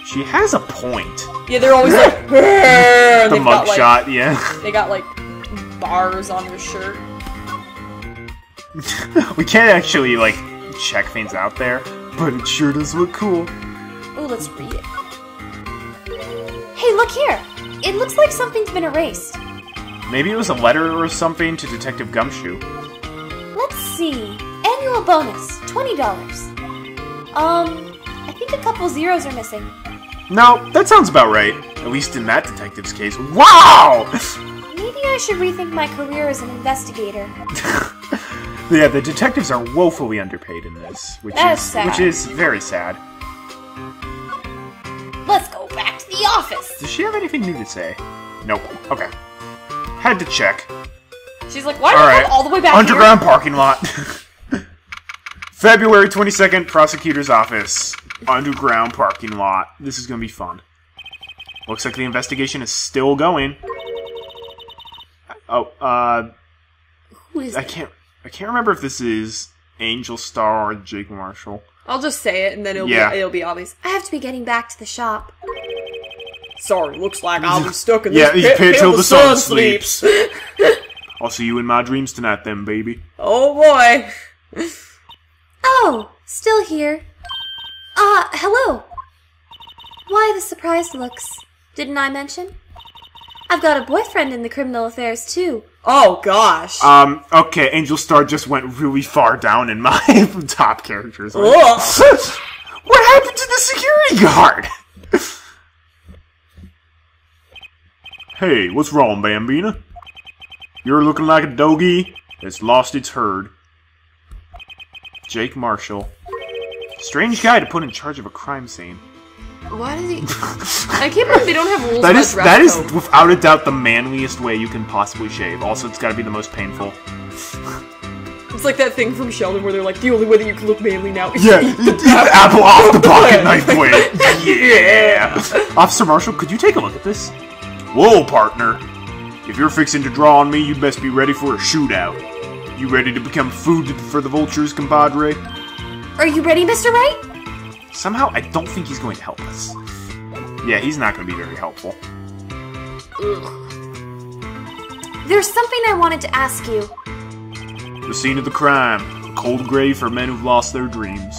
She has a point. Yeah, they're always like, The they've like, mugshot, yeah. They got, like, bars on their shirt. we can't actually, like, check things out there, but it sure does look cool. Ooh, let's read it. Hey, look here! It looks like something's been erased. Maybe it was a letter or something to Detective Gumshoe. Let's see. Annual bonus, $20. Um, I think a couple zeros are missing. No, that sounds about right. At least in that detective's case. Wow! Maybe I should rethink my career as an investigator. yeah, the detectives are woefully underpaid in this, which That's is sad. which is very sad. Let's go back to the office. Does she have anything new to say? Nope. Okay. Had to check. She's like, why did All right. all the way back Underground parking lot. February 22nd, prosecutor's office. Underground parking lot. This is gonna be fun. Looks like the investigation is still going. Oh, uh, Who is I can't, I can't remember if this is Angel Starr or Jake Marshall. I'll just say it, and then it'll Yeah. be it'll be obvious. I have to be getting back to the shop. Sorry, looks like I'll be stuck in Yeah, this you pit, pit till till the sun sleeps. I'll see you in my dreams tonight, then, baby. oh boy. Oh, still here. Ah, hello. Why the surprised looks? Didn't I mention? I've got a boyfriend in the criminal affairs too. Oh gosh. Um, okay, Angel Starr just went really far down in my top characters. Ugh. what happened to the security guard? hey, what's wrong, Bambina? You're looking like a doggy that's lost its herd. Jake Marshall. Strange guy to put in charge of a crime scene. Why does he? I can't believe they don't have rules That about is dress that is code. without a doubt the manliest way you can possibly shave. Also, it's got to be the most painful. It's like that thing from Sheldon where they're like, the only way that you can look manly now is Yeah, to eat eat the the apple off the pocket knife blade. Yeah. Officer Marshall, could you take a look at this? Whoa, partner. If you're fixing to draw on me, you best be ready for a shootout. You ready to become food for the vultures, compadre? Are you ready, Mr. Wright? Somehow, I don't think he's going to help us. Yeah, he's not going to be very helpful. There's something I wanted to ask you. The scene of the crime, a cold grave for men who've lost their dreams.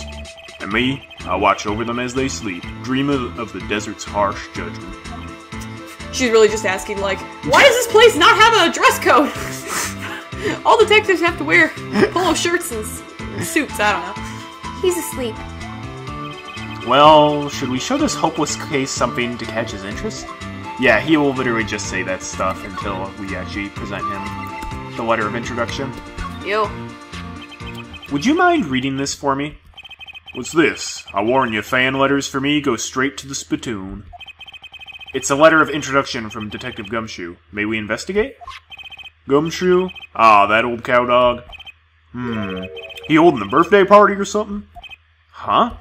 And me, I watch over them as they sleep, dream of, of the desert's harsh judgment. She's really just asking, like, why does this place not have a dress code? All detectives have to wear polo shirts and suits. I don't know. He's asleep. Well, should we show this hopeless case something to catch his interest? Yeah, he will literally just say that stuff until we actually present him the letter of introduction. Yo. Would you mind reading this for me? What's this? I warn you, fan letters for me go straight to the spittoon. It's a letter of introduction from Detective Gumshoe. May we investigate? Gumshoe? Ah, that old cow dog. Hmm. He holding a birthday party or something? Huh?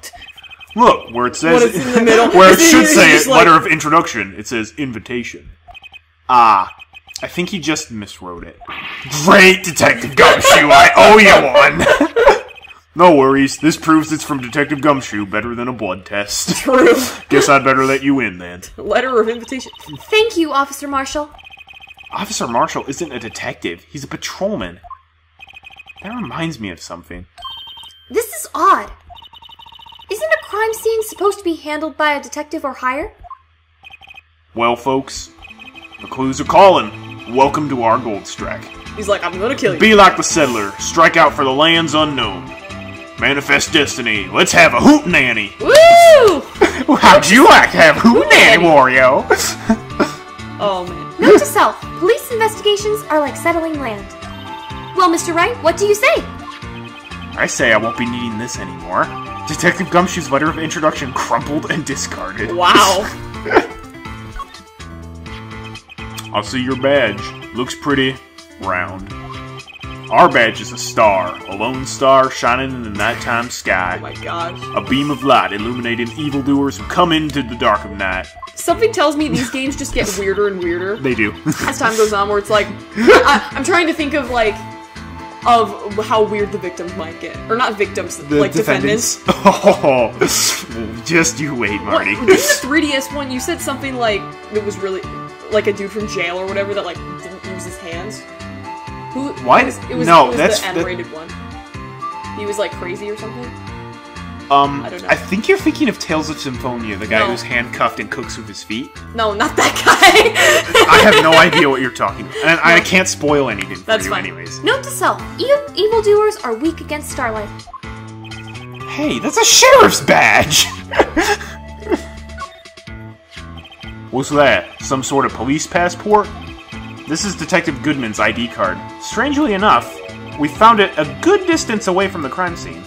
Look, where it says What is in the middle? where it- should say just it, like- letter of introduction, it says invitation. Ah, I think he just miswrote it. Great, Detective Gumshoe, I owe you one! no worries, this proves it's from Detective Gumshoe better than a blood test. True. Guess I'd better let you in then. Letter of invitation. Thank you, Officer Marshall. Officer Marshall isn't a detective, he's a patrolman. That reminds me of something. This is odd. Isn't a crime scene supposed to be handled by a detective or higher? Well, folks, the clues are calling. Welcome to our gold strike. He's like, I'm gonna kill you. Be like the settler, strike out for the lands unknown. Manifest destiny, let's have a hoot nanny. Woo! How'd you like to have hoot nanny, Wario? Oh man. Note to self police investigations are like settling land. Well, Mr. Wright, what do you say? I say I won't be needing this anymore. Detective Gumshoe's letter of introduction crumpled and discarded. Wow. I'll see your badge. Looks pretty round. Our badge is a star, a lone star shining in the nighttime sky. Oh my gosh. A beam of light illuminating evildoers who come into the dark of night. Something tells me these games just get weirder and weirder They do. as time goes on. Where it's like, I, I'm trying to think of like, of how weird the victims might get, or not victims, like defendants. Oh, just you wait, What, Marty. didn't the 3DS one, you said something like it was really like a dude from jail or whatever that like didn't use his hands. Who? What? It was, it was, No, it was that's- the that- N-rated one. He was like crazy or something. Um, I. I think you're thinking of Tales of Symphonia, the guy No. who's handcuffed and cooks with his feet. No, not that guy. I have no idea what you're talking about, and I can't spoil anything for That's you fine. anyways. Note to self e- evildoers are weak against starlight. Hey, that's a sheriff's badge! What's that? Some sort of police passport? This is Detective Goodman's ID card. Strangely enough, we found it a good distance away from the crime scene.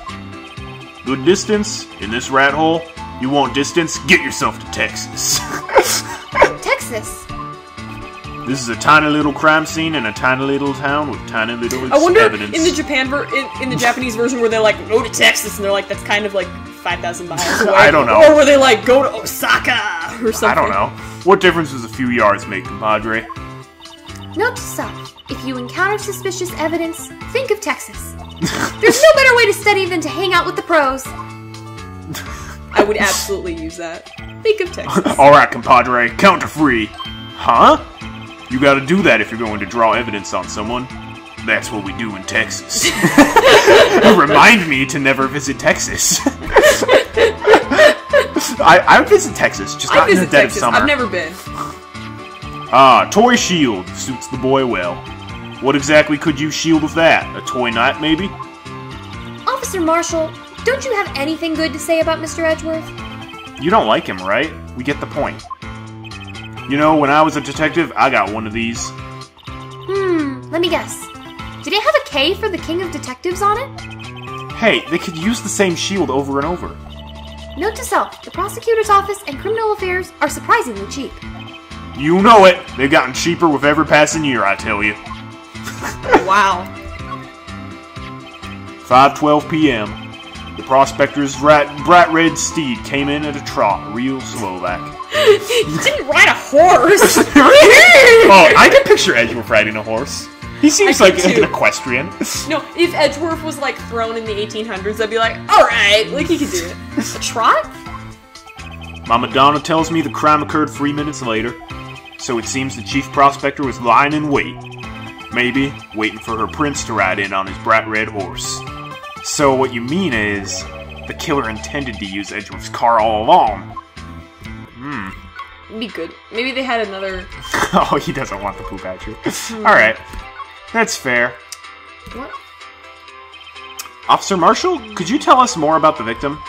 Good distance? In this rat hole? You want distance? Get yourself to Texas. Texas. this is a tiny little crime scene in a tiny little town with tiny little I wonder evidence. in the Japan ver- in, in the Japanese version where they're like go to Texas and they're like that's kind of like five thousand miles away. I don't know. Or where they like go to Osaka or something. I don't know. What difference does a few yards make, compadre? Note to self: If you encounter suspicious evidence, think of Texas. There's no better way to study than to hang out with the pros. I would absolutely use that. Think of Texas. Alright, compadre, count to three. Huh? You gotta do that if you're going to draw evidence on someone. That's what we do in Texas. You remind me to never visit Texas. I, I would visit Texas, just I not in the dead Texas. of summer. I've never been. Ah, toy shield suits the boy well. What exactly could you shield with that? A toy knife, maybe? Officer Marshall, don't you have anything good to say about Mr. Edgeworth? You don't like him, right? We get the point. You know, when I was a detective, I got one of these. Hmm, let me guess. Did it have a K for the King of Detectives on it? Hey, they could use the same shield over and over. Note to self: the prosecutor's office and criminal affairs are surprisingly cheap. You know it. They've gotten cheaper with every passing year, I tell you. Wow. 5:12 p.m. The prospector's rat, bright red steed came in at a trot, real slow like. You didn't ride a horse. oh, I can picture Edgeworth riding a horse. He seems like an equestrian. no, if Edgeworth was like thrown in the 1800s, I'd be like, all right, like he could do it. A trot? Mama Donna tells me the crime occurred three minutes later, so it seems the chief prospector was lying in wait. Maybe waiting for her prince to ride in on his bright red horse. So what you mean is, the killer intended to use Edgeworth's car all along. It'd be good. Maybe they had another. oh, he doesn't want the poop at you. Alright, that's fair. What? Officer Marshall, could you tell us more about the victim?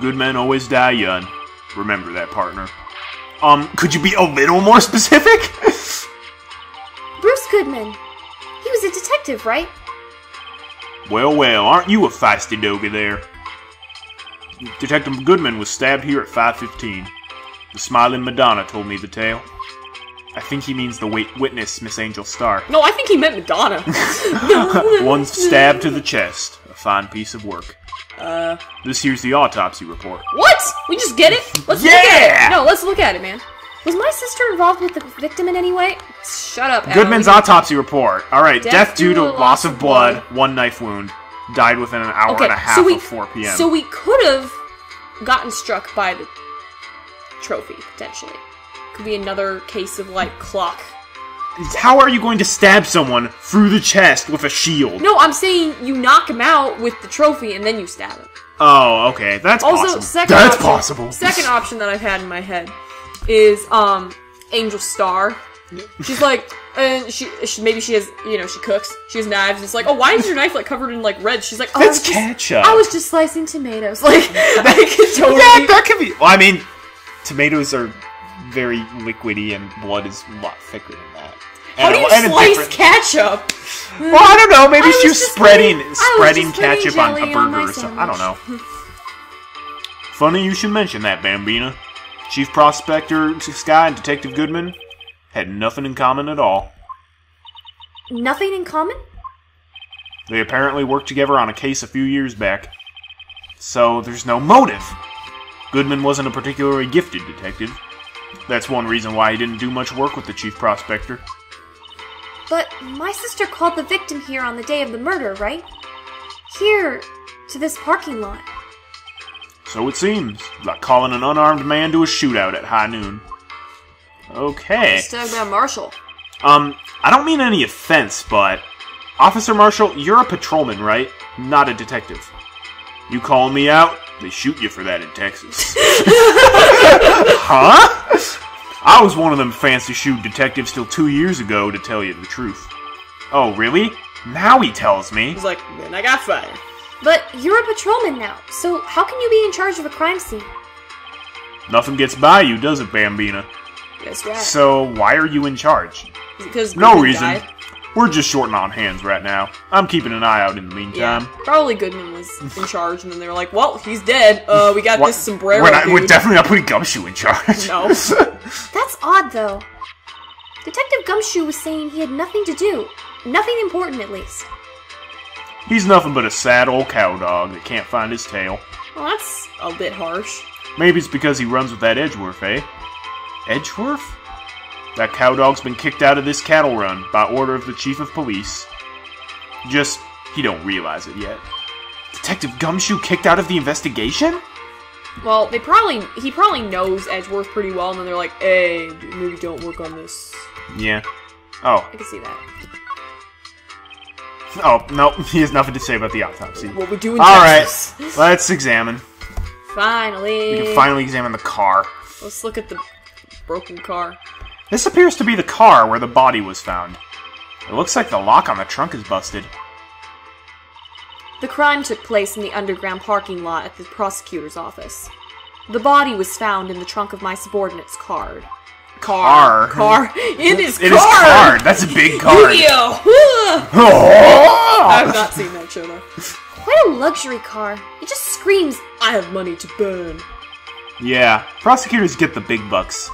Good men always die young. Remember that, partner. Um, could you be a little more specific? Bruce Goodman. He was a detective, right? well, well, aren't you a feisty doggy there? Detective Goodman was stabbed here at 515. The smiling Madonna told me the tale. I think he means the wait- witness, Miss Angel Starr. No, I think he meant Madonna. One stab to the chest. A fine piece of work. uh, This here's the autopsy report. what? We just get it? Let's look at it. No, let's look at it, man. Was my sister involved with the victim in any way? Shut up. Goodman's autopsy report. All right, death, Death due to loss of blood, one knife wound. Died within an hour Okay, and a half so we of 4 p.m. so we could have gotten struck by the trophy potentially. Could be another case of like clock. How are you going to stab someone through the chest with a shield? No, I'm saying you knock him out with the trophy and then you stab him. Oh, okay, that's Also, possible. second that's option, possible. Second option that I've had in my head is um Angel Starr. She's like, and she, she maybe she has you know she cooks. She has knives. It's like, oh, why is your knife like covered in like red? She's like, oh, I That's just- ketchup. I was just slicing tomatoes. like, I could totally. yeah, that could be. Well, I mean, tomatoes are very liquidy, and blood is a lot thicker than that. How And do a- you and a slice different- ketchup? Well, I don't know. Maybe I she was spreading putting- spreading ketchup on a jelly on burger or something. I don't know. Funny you should mention that, Bambina. Chief Prospector Skye and Detective Goodman had nothing in common at all. Nothing in common? They apparently worked together on a case a few years back. So there's no motive. Goodman wasn't a particularly gifted detective. That's one reason why he didn't do much work with the chief prospector. But my sister called the victim here on the day of the murder, right? Here, to this parking lot. So it seems, like calling an unarmed man to a shootout at high noon. Okay. Let's talk about Marshall. Um, I don't mean any offense, but Officer Marshall, you're a patrolman, right? Not a detective. You call me out, they shoot you for that in Texas. huh? I was one of them fancy shoe detectives till two years ago, to tell you the truth. Oh, really? Now he tells me. He's like, then I got fired. But you're a patrolman now, so how can you be in charge of a crime scene? Nothing gets by you, does it, Bambina? That's right. So, why are you in charge? because No Goodman reason. died. We're just shorting on hands right now. I'm keeping an eye out in the Yeah, meantime. probably Goodman was in charge, and then they were like, "Well, he's dead. Uh, we got What- this sombrero we're, not- dude." we're definitely not putting Gumshoe in charge. No. That's odd, though. Detective Gumshoe was saying he had nothing to do. Nothing important, at least. He's nothing but a sad old cow dog that can't find his tail. well, that's a bit harsh. Maybe it's because he runs with that Edgeworth, eh? Edgeworth? That cow dog's been kicked out of this cattle run by order of the chief of police. Just, he don't realize it yet. Detective Gumshoe kicked out of the investigation? Well, they probably he probably knows Edgeworth pretty well, and then they're like, "Hey, maybe don't work on this." Yeah. Oh, I can see that. oh, no, he has nothing to say about the autopsy. What we do in Alright, Texas. let's examine. Finally, We can finally examine the car. let's look at the broken car. This appears to be the car where the body was found. It looks like the lock on the trunk is busted. The crime took place in the underground parking lot at the prosecutor's office. The body was found in the trunk of my subordinate's card. Car. Car. In his It car. is card. That's a big card. Yu-Gi-Oh! Oh! I've not seen that show though. Quite a luxury car. It just screams, I have money to burn. Yeah, prosecutors get the big bucks,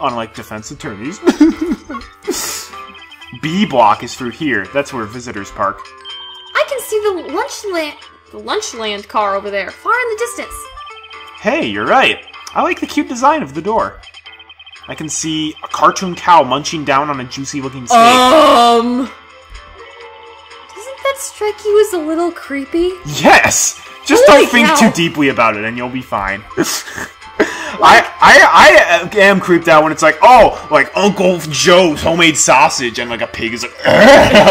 unlike defense attorneys. B block is through here. That's where visitors park. I can see the lunchland, The Lunchland car over there. far in the distance. Hey, you're right. I like the cute design of the door. I can see a cartoon cow munching down on a juicy looking steak. Um. Doesn't that strike you as a little creepy? yes! Just Holy don't think cow. too deeply about it and you'll be fine. I, I I am creeped out when it's like, oh, like Uncle Joe's homemade sausage, and like a pig is like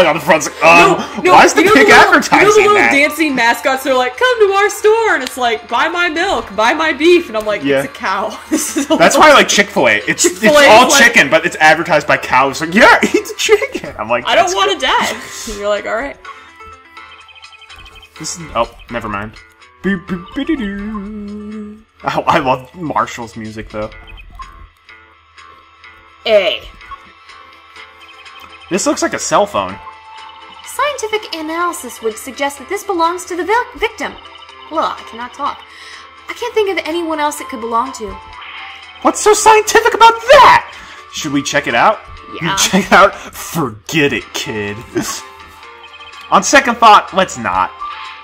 on the front. It's like, um, why is the you know pig little- advertising You know the little that? dancing mascots? They're like, "Come to our store," and it's like, "Buy my milk, buy my beef," and I'm like, Yeah. "It's a cow." This is That's why I like Chick Fil A. It's Chick-fil-A it's all like- chicken, but it's advertised by cows. Like, yeah, eat the chicken. I'm like, I don't want to die. And you're like, "All right." This is, oh, never mind. Boop, boop. Oh, I love Marshall's music though. A. This looks like a cell phone. Scientific analysis would suggest that this belongs to the vil- victim. Ugh, I cannot talk. I can't think of anyone else it could belong to. What's so scientific about that? Should we check it out? Yeah. Check it out? Forget it, kid. On second thought, let's not.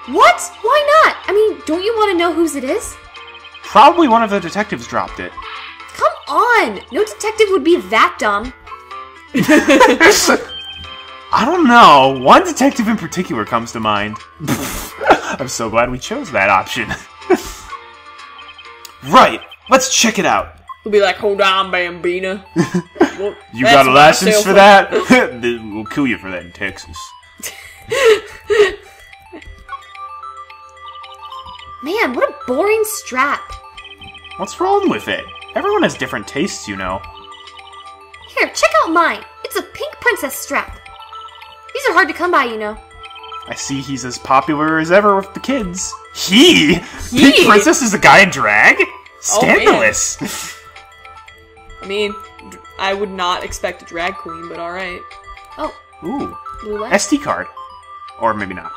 What? Why not? I mean, don't you want to know whose it is? Probably one of the detectives dropped it. Come on! No detective would be that dumb. I don't know. One detective in particular comes to mind. I'm so glad we chose that option. right, let's check it out. We'll be like, "Hold on, Bambina." Well, You got a license for that? We'll kill you for that in Texas. Man, what a boring strap. What's wrong with it? Everyone has different tastes, you know. Here, check out mine. It's a pink princess strap. These are hard to come by, you know. I see he's as popular as ever with the kids. He? He? Pink Princess is a guy in drag? Oh, Scandalous. I mean, I would not expect a drag queen, but all right. Oh, Ooh, roulette. SD card. Or maybe not.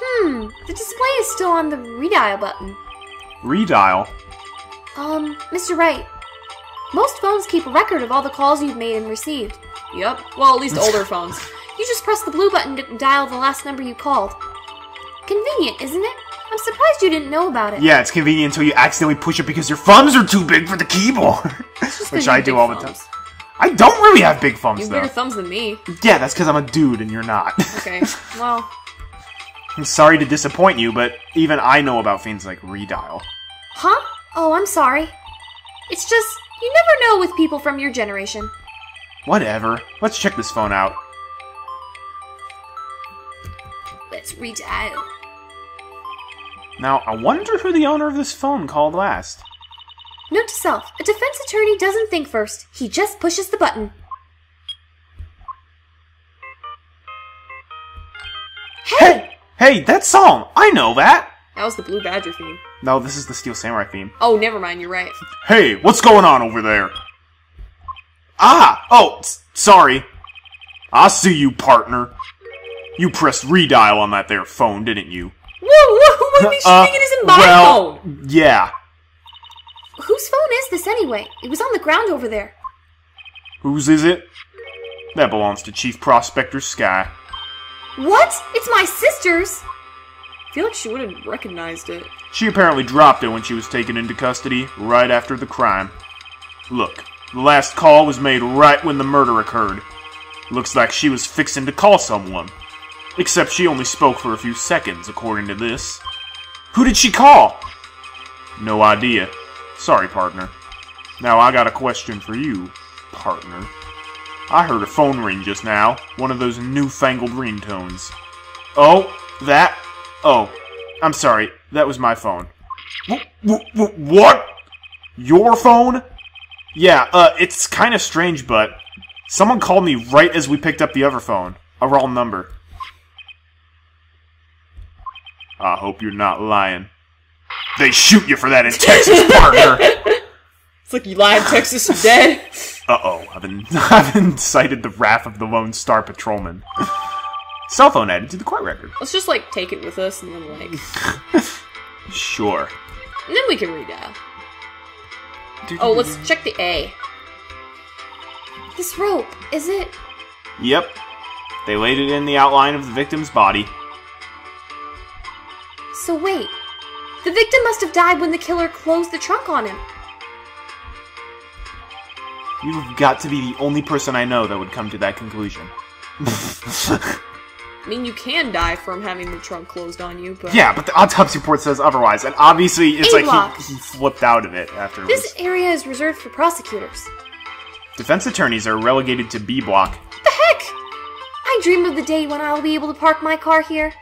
Hmm, the display is still on the redial button. Redial. Um, Mr. Wright, most phones keep a record of all the calls you've made and received. Yep. Well, at least older phones. You just press the blue button to dial the last number you called. Convenient, isn't it? I'm surprised you didn't know about it. Yeah, it's convenient until you accidentally push it because your thumbs are too big for the keyboard. Which I do big all the time. I don't really have big thumbs, You thumbs have though. bigger thumbs than me. yeah, that's because I'm a dude and you're not. Okay. Well, I'm sorry to disappoint you, but even I know about things like redial. Huh? Oh, I'm sorry. It's just, you never know with people from your generation. Whatever. Let's check this phone out. Let's redial. Now, I wonder who the owner of this phone called last. Note to self, a defense attorney doesn't think first, he just pushes the button. Hey! Hey, that song! I know that! that was the Blue Badger theme. No, this is the Steel Samurai theme. Oh, never mind. You're right. Hey, what's going on over there? Ah! Oh, sorry. I see you, partner. You pressed redial on that there phone, didn't you? Whoa, whoa! You Uh, it isn't my well, phone? Yeah. Whose phone is this anyway? It was on the ground over there. Whose is it? That belongs to Chief Prospector Skye. What? It's my sister's! I feel like she would have recognized it. She apparently dropped it when she was taken into custody right after the crime. Look, the last call was made right when the murder occurred. Looks like she was fixing to call someone. Except she only spoke for a few seconds, according to this. Who did she call? No idea. Sorry, partner. Now I got a question for you, partner. I heard a phone ring just now, one of those newfangled ringtones. Oh, that? Oh, I'm sorry, that was my phone. Wh- What? Your phone? Yeah, uh, it's kind of strange, but someone called me right as we picked up the other phone. A wrong number. I hope you're not lying. They shoot you for that in Texas, partner! It's like you lied. Texas is dead. Uh oh, I've I've incited the wrath of the Lone Star Patrolman. Cell phone added to the court record. Let's just like take it with us and then like, sure. and then we can redial. Oh, let's check the A. This rope, is it? Yep. They laid it in the outline of the victim's body. So wait. The victim must have died when the killer closed the trunk on him. You've got to be the only person I know that would come to that conclusion. I mean, you can die from having the trunk closed on you, but yeah, but the autopsy report says otherwise, and obviously it's like he, he flipped out of it after. This area is reserved for prosecutors. Defense attorneys are relegated to B block. What the heck? I dream of the day when I'll be able to park my car here.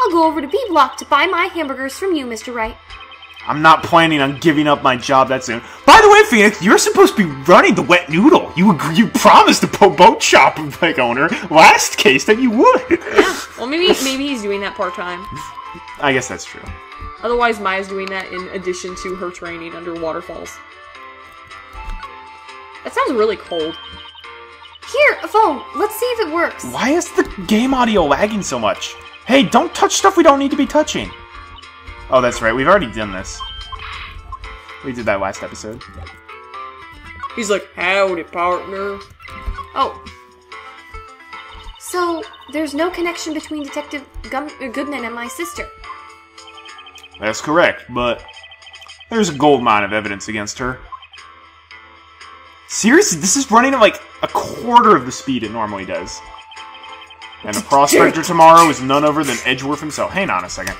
I'll go over to B Block to buy my hamburgers from you, Mr. Wright. I'm not planning on giving up my job that soon. By the way, Phoenix, you're supposed to be running the wet noodle. You agree, you promised the po- boat shop like owner last case that you would. yeah. Well, maybe maybe he's doing that part time. I guess that's true. Otherwise, Maya's doing that in addition to her training under waterfalls. That sounds really cold. Here, a phone. Let's see if it works. Why is the game audio lagging so much? Hey, don't touch stuff we don't need to be touching. Oh, that's right. We've already done this. We did that last episode. He's like, "Howdy, partner." Oh. So, there's no connection between Detective Gum- uh, Goodman and my sister. That's correct, but there's a gold mine of evidence against her. Seriously, this is running at like a quarter of the speed it normally does. And the prospector tomorrow is none other than Edgeworth himself. Hang on a second.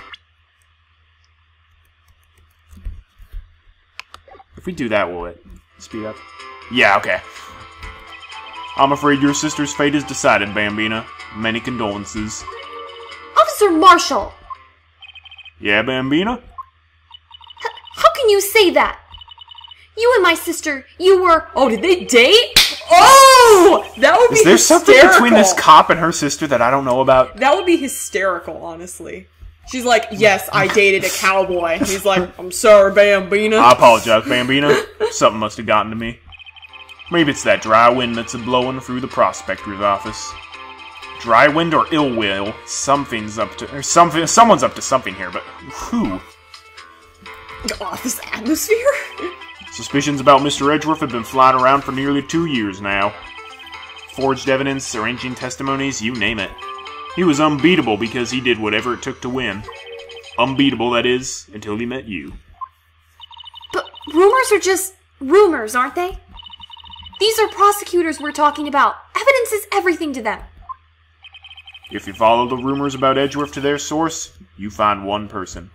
If we do that, will it speed up? Yeah, okay. I'm afraid your sister's fate is decided, Bambina. Many condolences. Officer Marshall! Yeah, Bambina? How can you say that? You and my sister, you were. Oh, did they date? Oh, that would be Is there something between this cop and her sister that I don't know about? That would be hysterical, honestly. She's like, "Yes, I dated a cowboy." He's like, "I'm sorry, Bambina." I apologize, Bambina. Something must have gotten to me. Maybe it's that dry wind that's a blowing through the prospector's office. Dry wind or ill will, something's up to or something. Someone's up to something here, but who? Oh, this atmosphere. Suspicions about Mr. Edgeworth have been flying around for nearly two years now. Forged evidence, arranging testimonies, you name it. He was unbeatable because he did whatever it took to win. Unbeatable, that is, until he met you. But rumors are just rumors, aren't they? These are prosecutors we're talking about. Evidence is everything to them. If you follow the rumors about Edgeworth to their source, you find one person.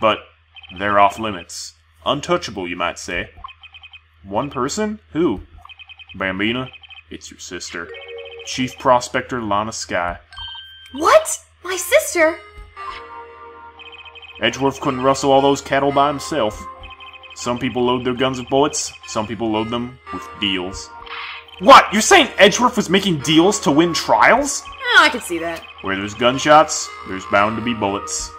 But they're off limits. Untouchable, you might say. One person? Who? Bambina, it's your sister. Chief Prospector Lana Skye. What? My sister? Edgeworth couldn't rustle all those cattle by himself. Some people load their guns with bullets, some people load them with deals. What? You're saying Edgeworth was making deals to win trials? Ah, I could see that. Where there's gunshots, there's bound to be bullets.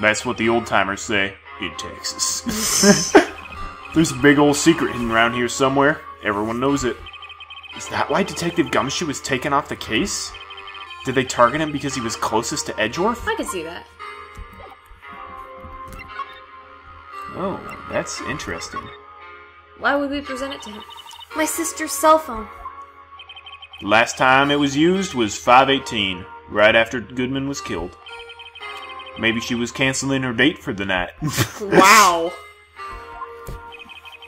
That's what the old timers say. in Texas. There's a big old secret hidden around here somewhere. Everyone knows it. Is that why Detective Gumshoe was taken off the case? Did they target him because he was closest to Edgeworth? I can see that. Oh, that's interesting. Why would we present it to him? My sister's cell phone. Last time it was used was 518, right after Goodman was killed. Maybe she was canceling her date for the night. Wow.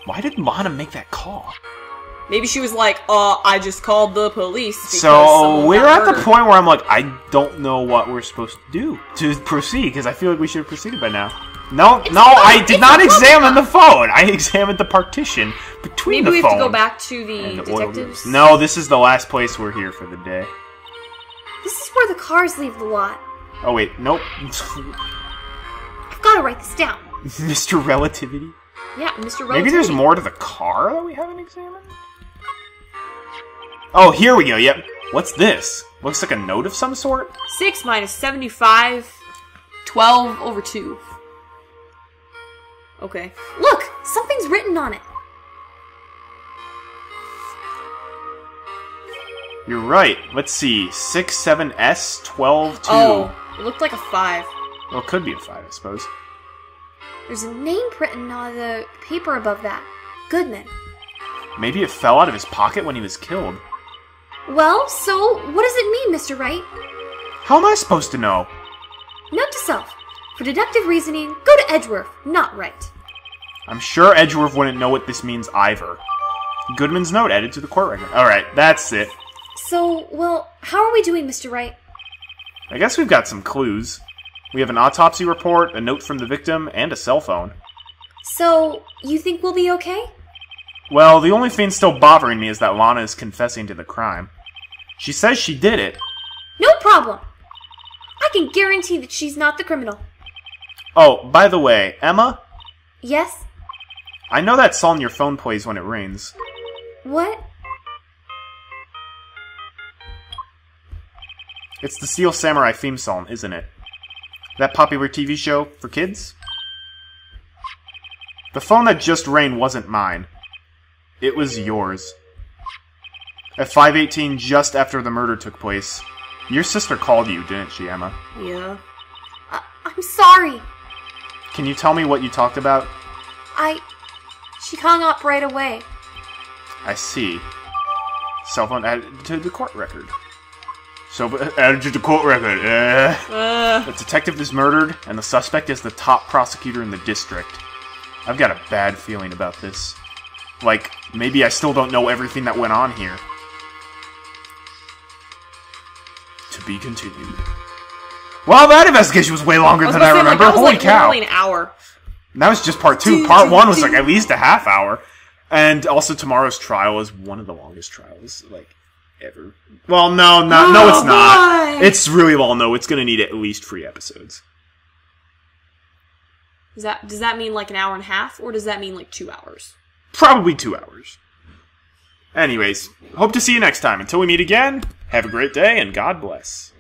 Why did Lana make that call? Maybe she was like, uh, I just called the police. So we're got at the point where I'm like, I don't know what we're supposed to do to proceed because I feel like we should have proceeded by now. No, no, I did not examine call. the phone. I examined the partition between Maybe the phone. Maybe we have phone to go back to the the detectives. No, this is the last place we're here for the day. This is where the cars leave the lot. Oh wait, nope. I've got to write this down. Mr. Relativity. Yeah, Mr. Relativity. Maybe there's more to the car that we haven't examined. Oh, here we go. Yep. What's this? Looks like a note of some sort. 6 minus 75, 12 over 2. Okay. Look, something's written on it. You're right. Let's see. 6, 7, S, 12, 2. Oh, it looked like a 5. Well, it could be a 5, I suppose. There's a name written on the paper above that. Goodman. Maybe it fell out of his pocket when he was killed. Well, so what does it mean, Mr. Wright? How am I supposed to know? Note to self. For deductive reasoning, go to Edgeworth, not Wright. I'm sure Edgeworth wouldn't know what this means either. Goodman's note added to the court record. Alright, that's it. So, well, how are we doing, Mr. Wright? I guess we've got some clues. We have an autopsy report, a note from the victim, and a cell phone. So, you think we'll be okay? Well, the only thing still bothering me is that Lana is confessing to the crime. She says she did it. No problem. I can guarantee that she's not the criminal. Oh, by the way, Ema, Yes? I know that song your phone plays when it rings. What? It's the Steel Samurai theme song, isn't it? That popular TV show for kids? The phone that just rang wasn't mine. It was yours. At 518, just after the murder took place, your sister called you, didn't she, Ema? Yeah. I- I'm sorry. Can you tell me what you talked about? I. She hung up right away. I see. Cell phone added to the court record. So added to the court record. Uh. Uh, The detective is murdered, and the suspect is the top prosecutor in the district. I've got a bad feeling about this. Like, maybe I still don't know everything that went on here. To be continued. Well, that investigation was way longer I was than I say, remember. like, Holy like cow! an hour. And that was just part two. Part one was like at least a half hour. And also, tomorrow's trial is one of the longest trials, like, ever. Well, no, no, no, it's Oh, not. boy. It's really well, no, it's gonna need at least three episodes. Does that does that mean like an hour and a half, or does that mean like two hours? Probably two hours. Anyways, hope to see you next time. Until we meet again, have a great day and God bless.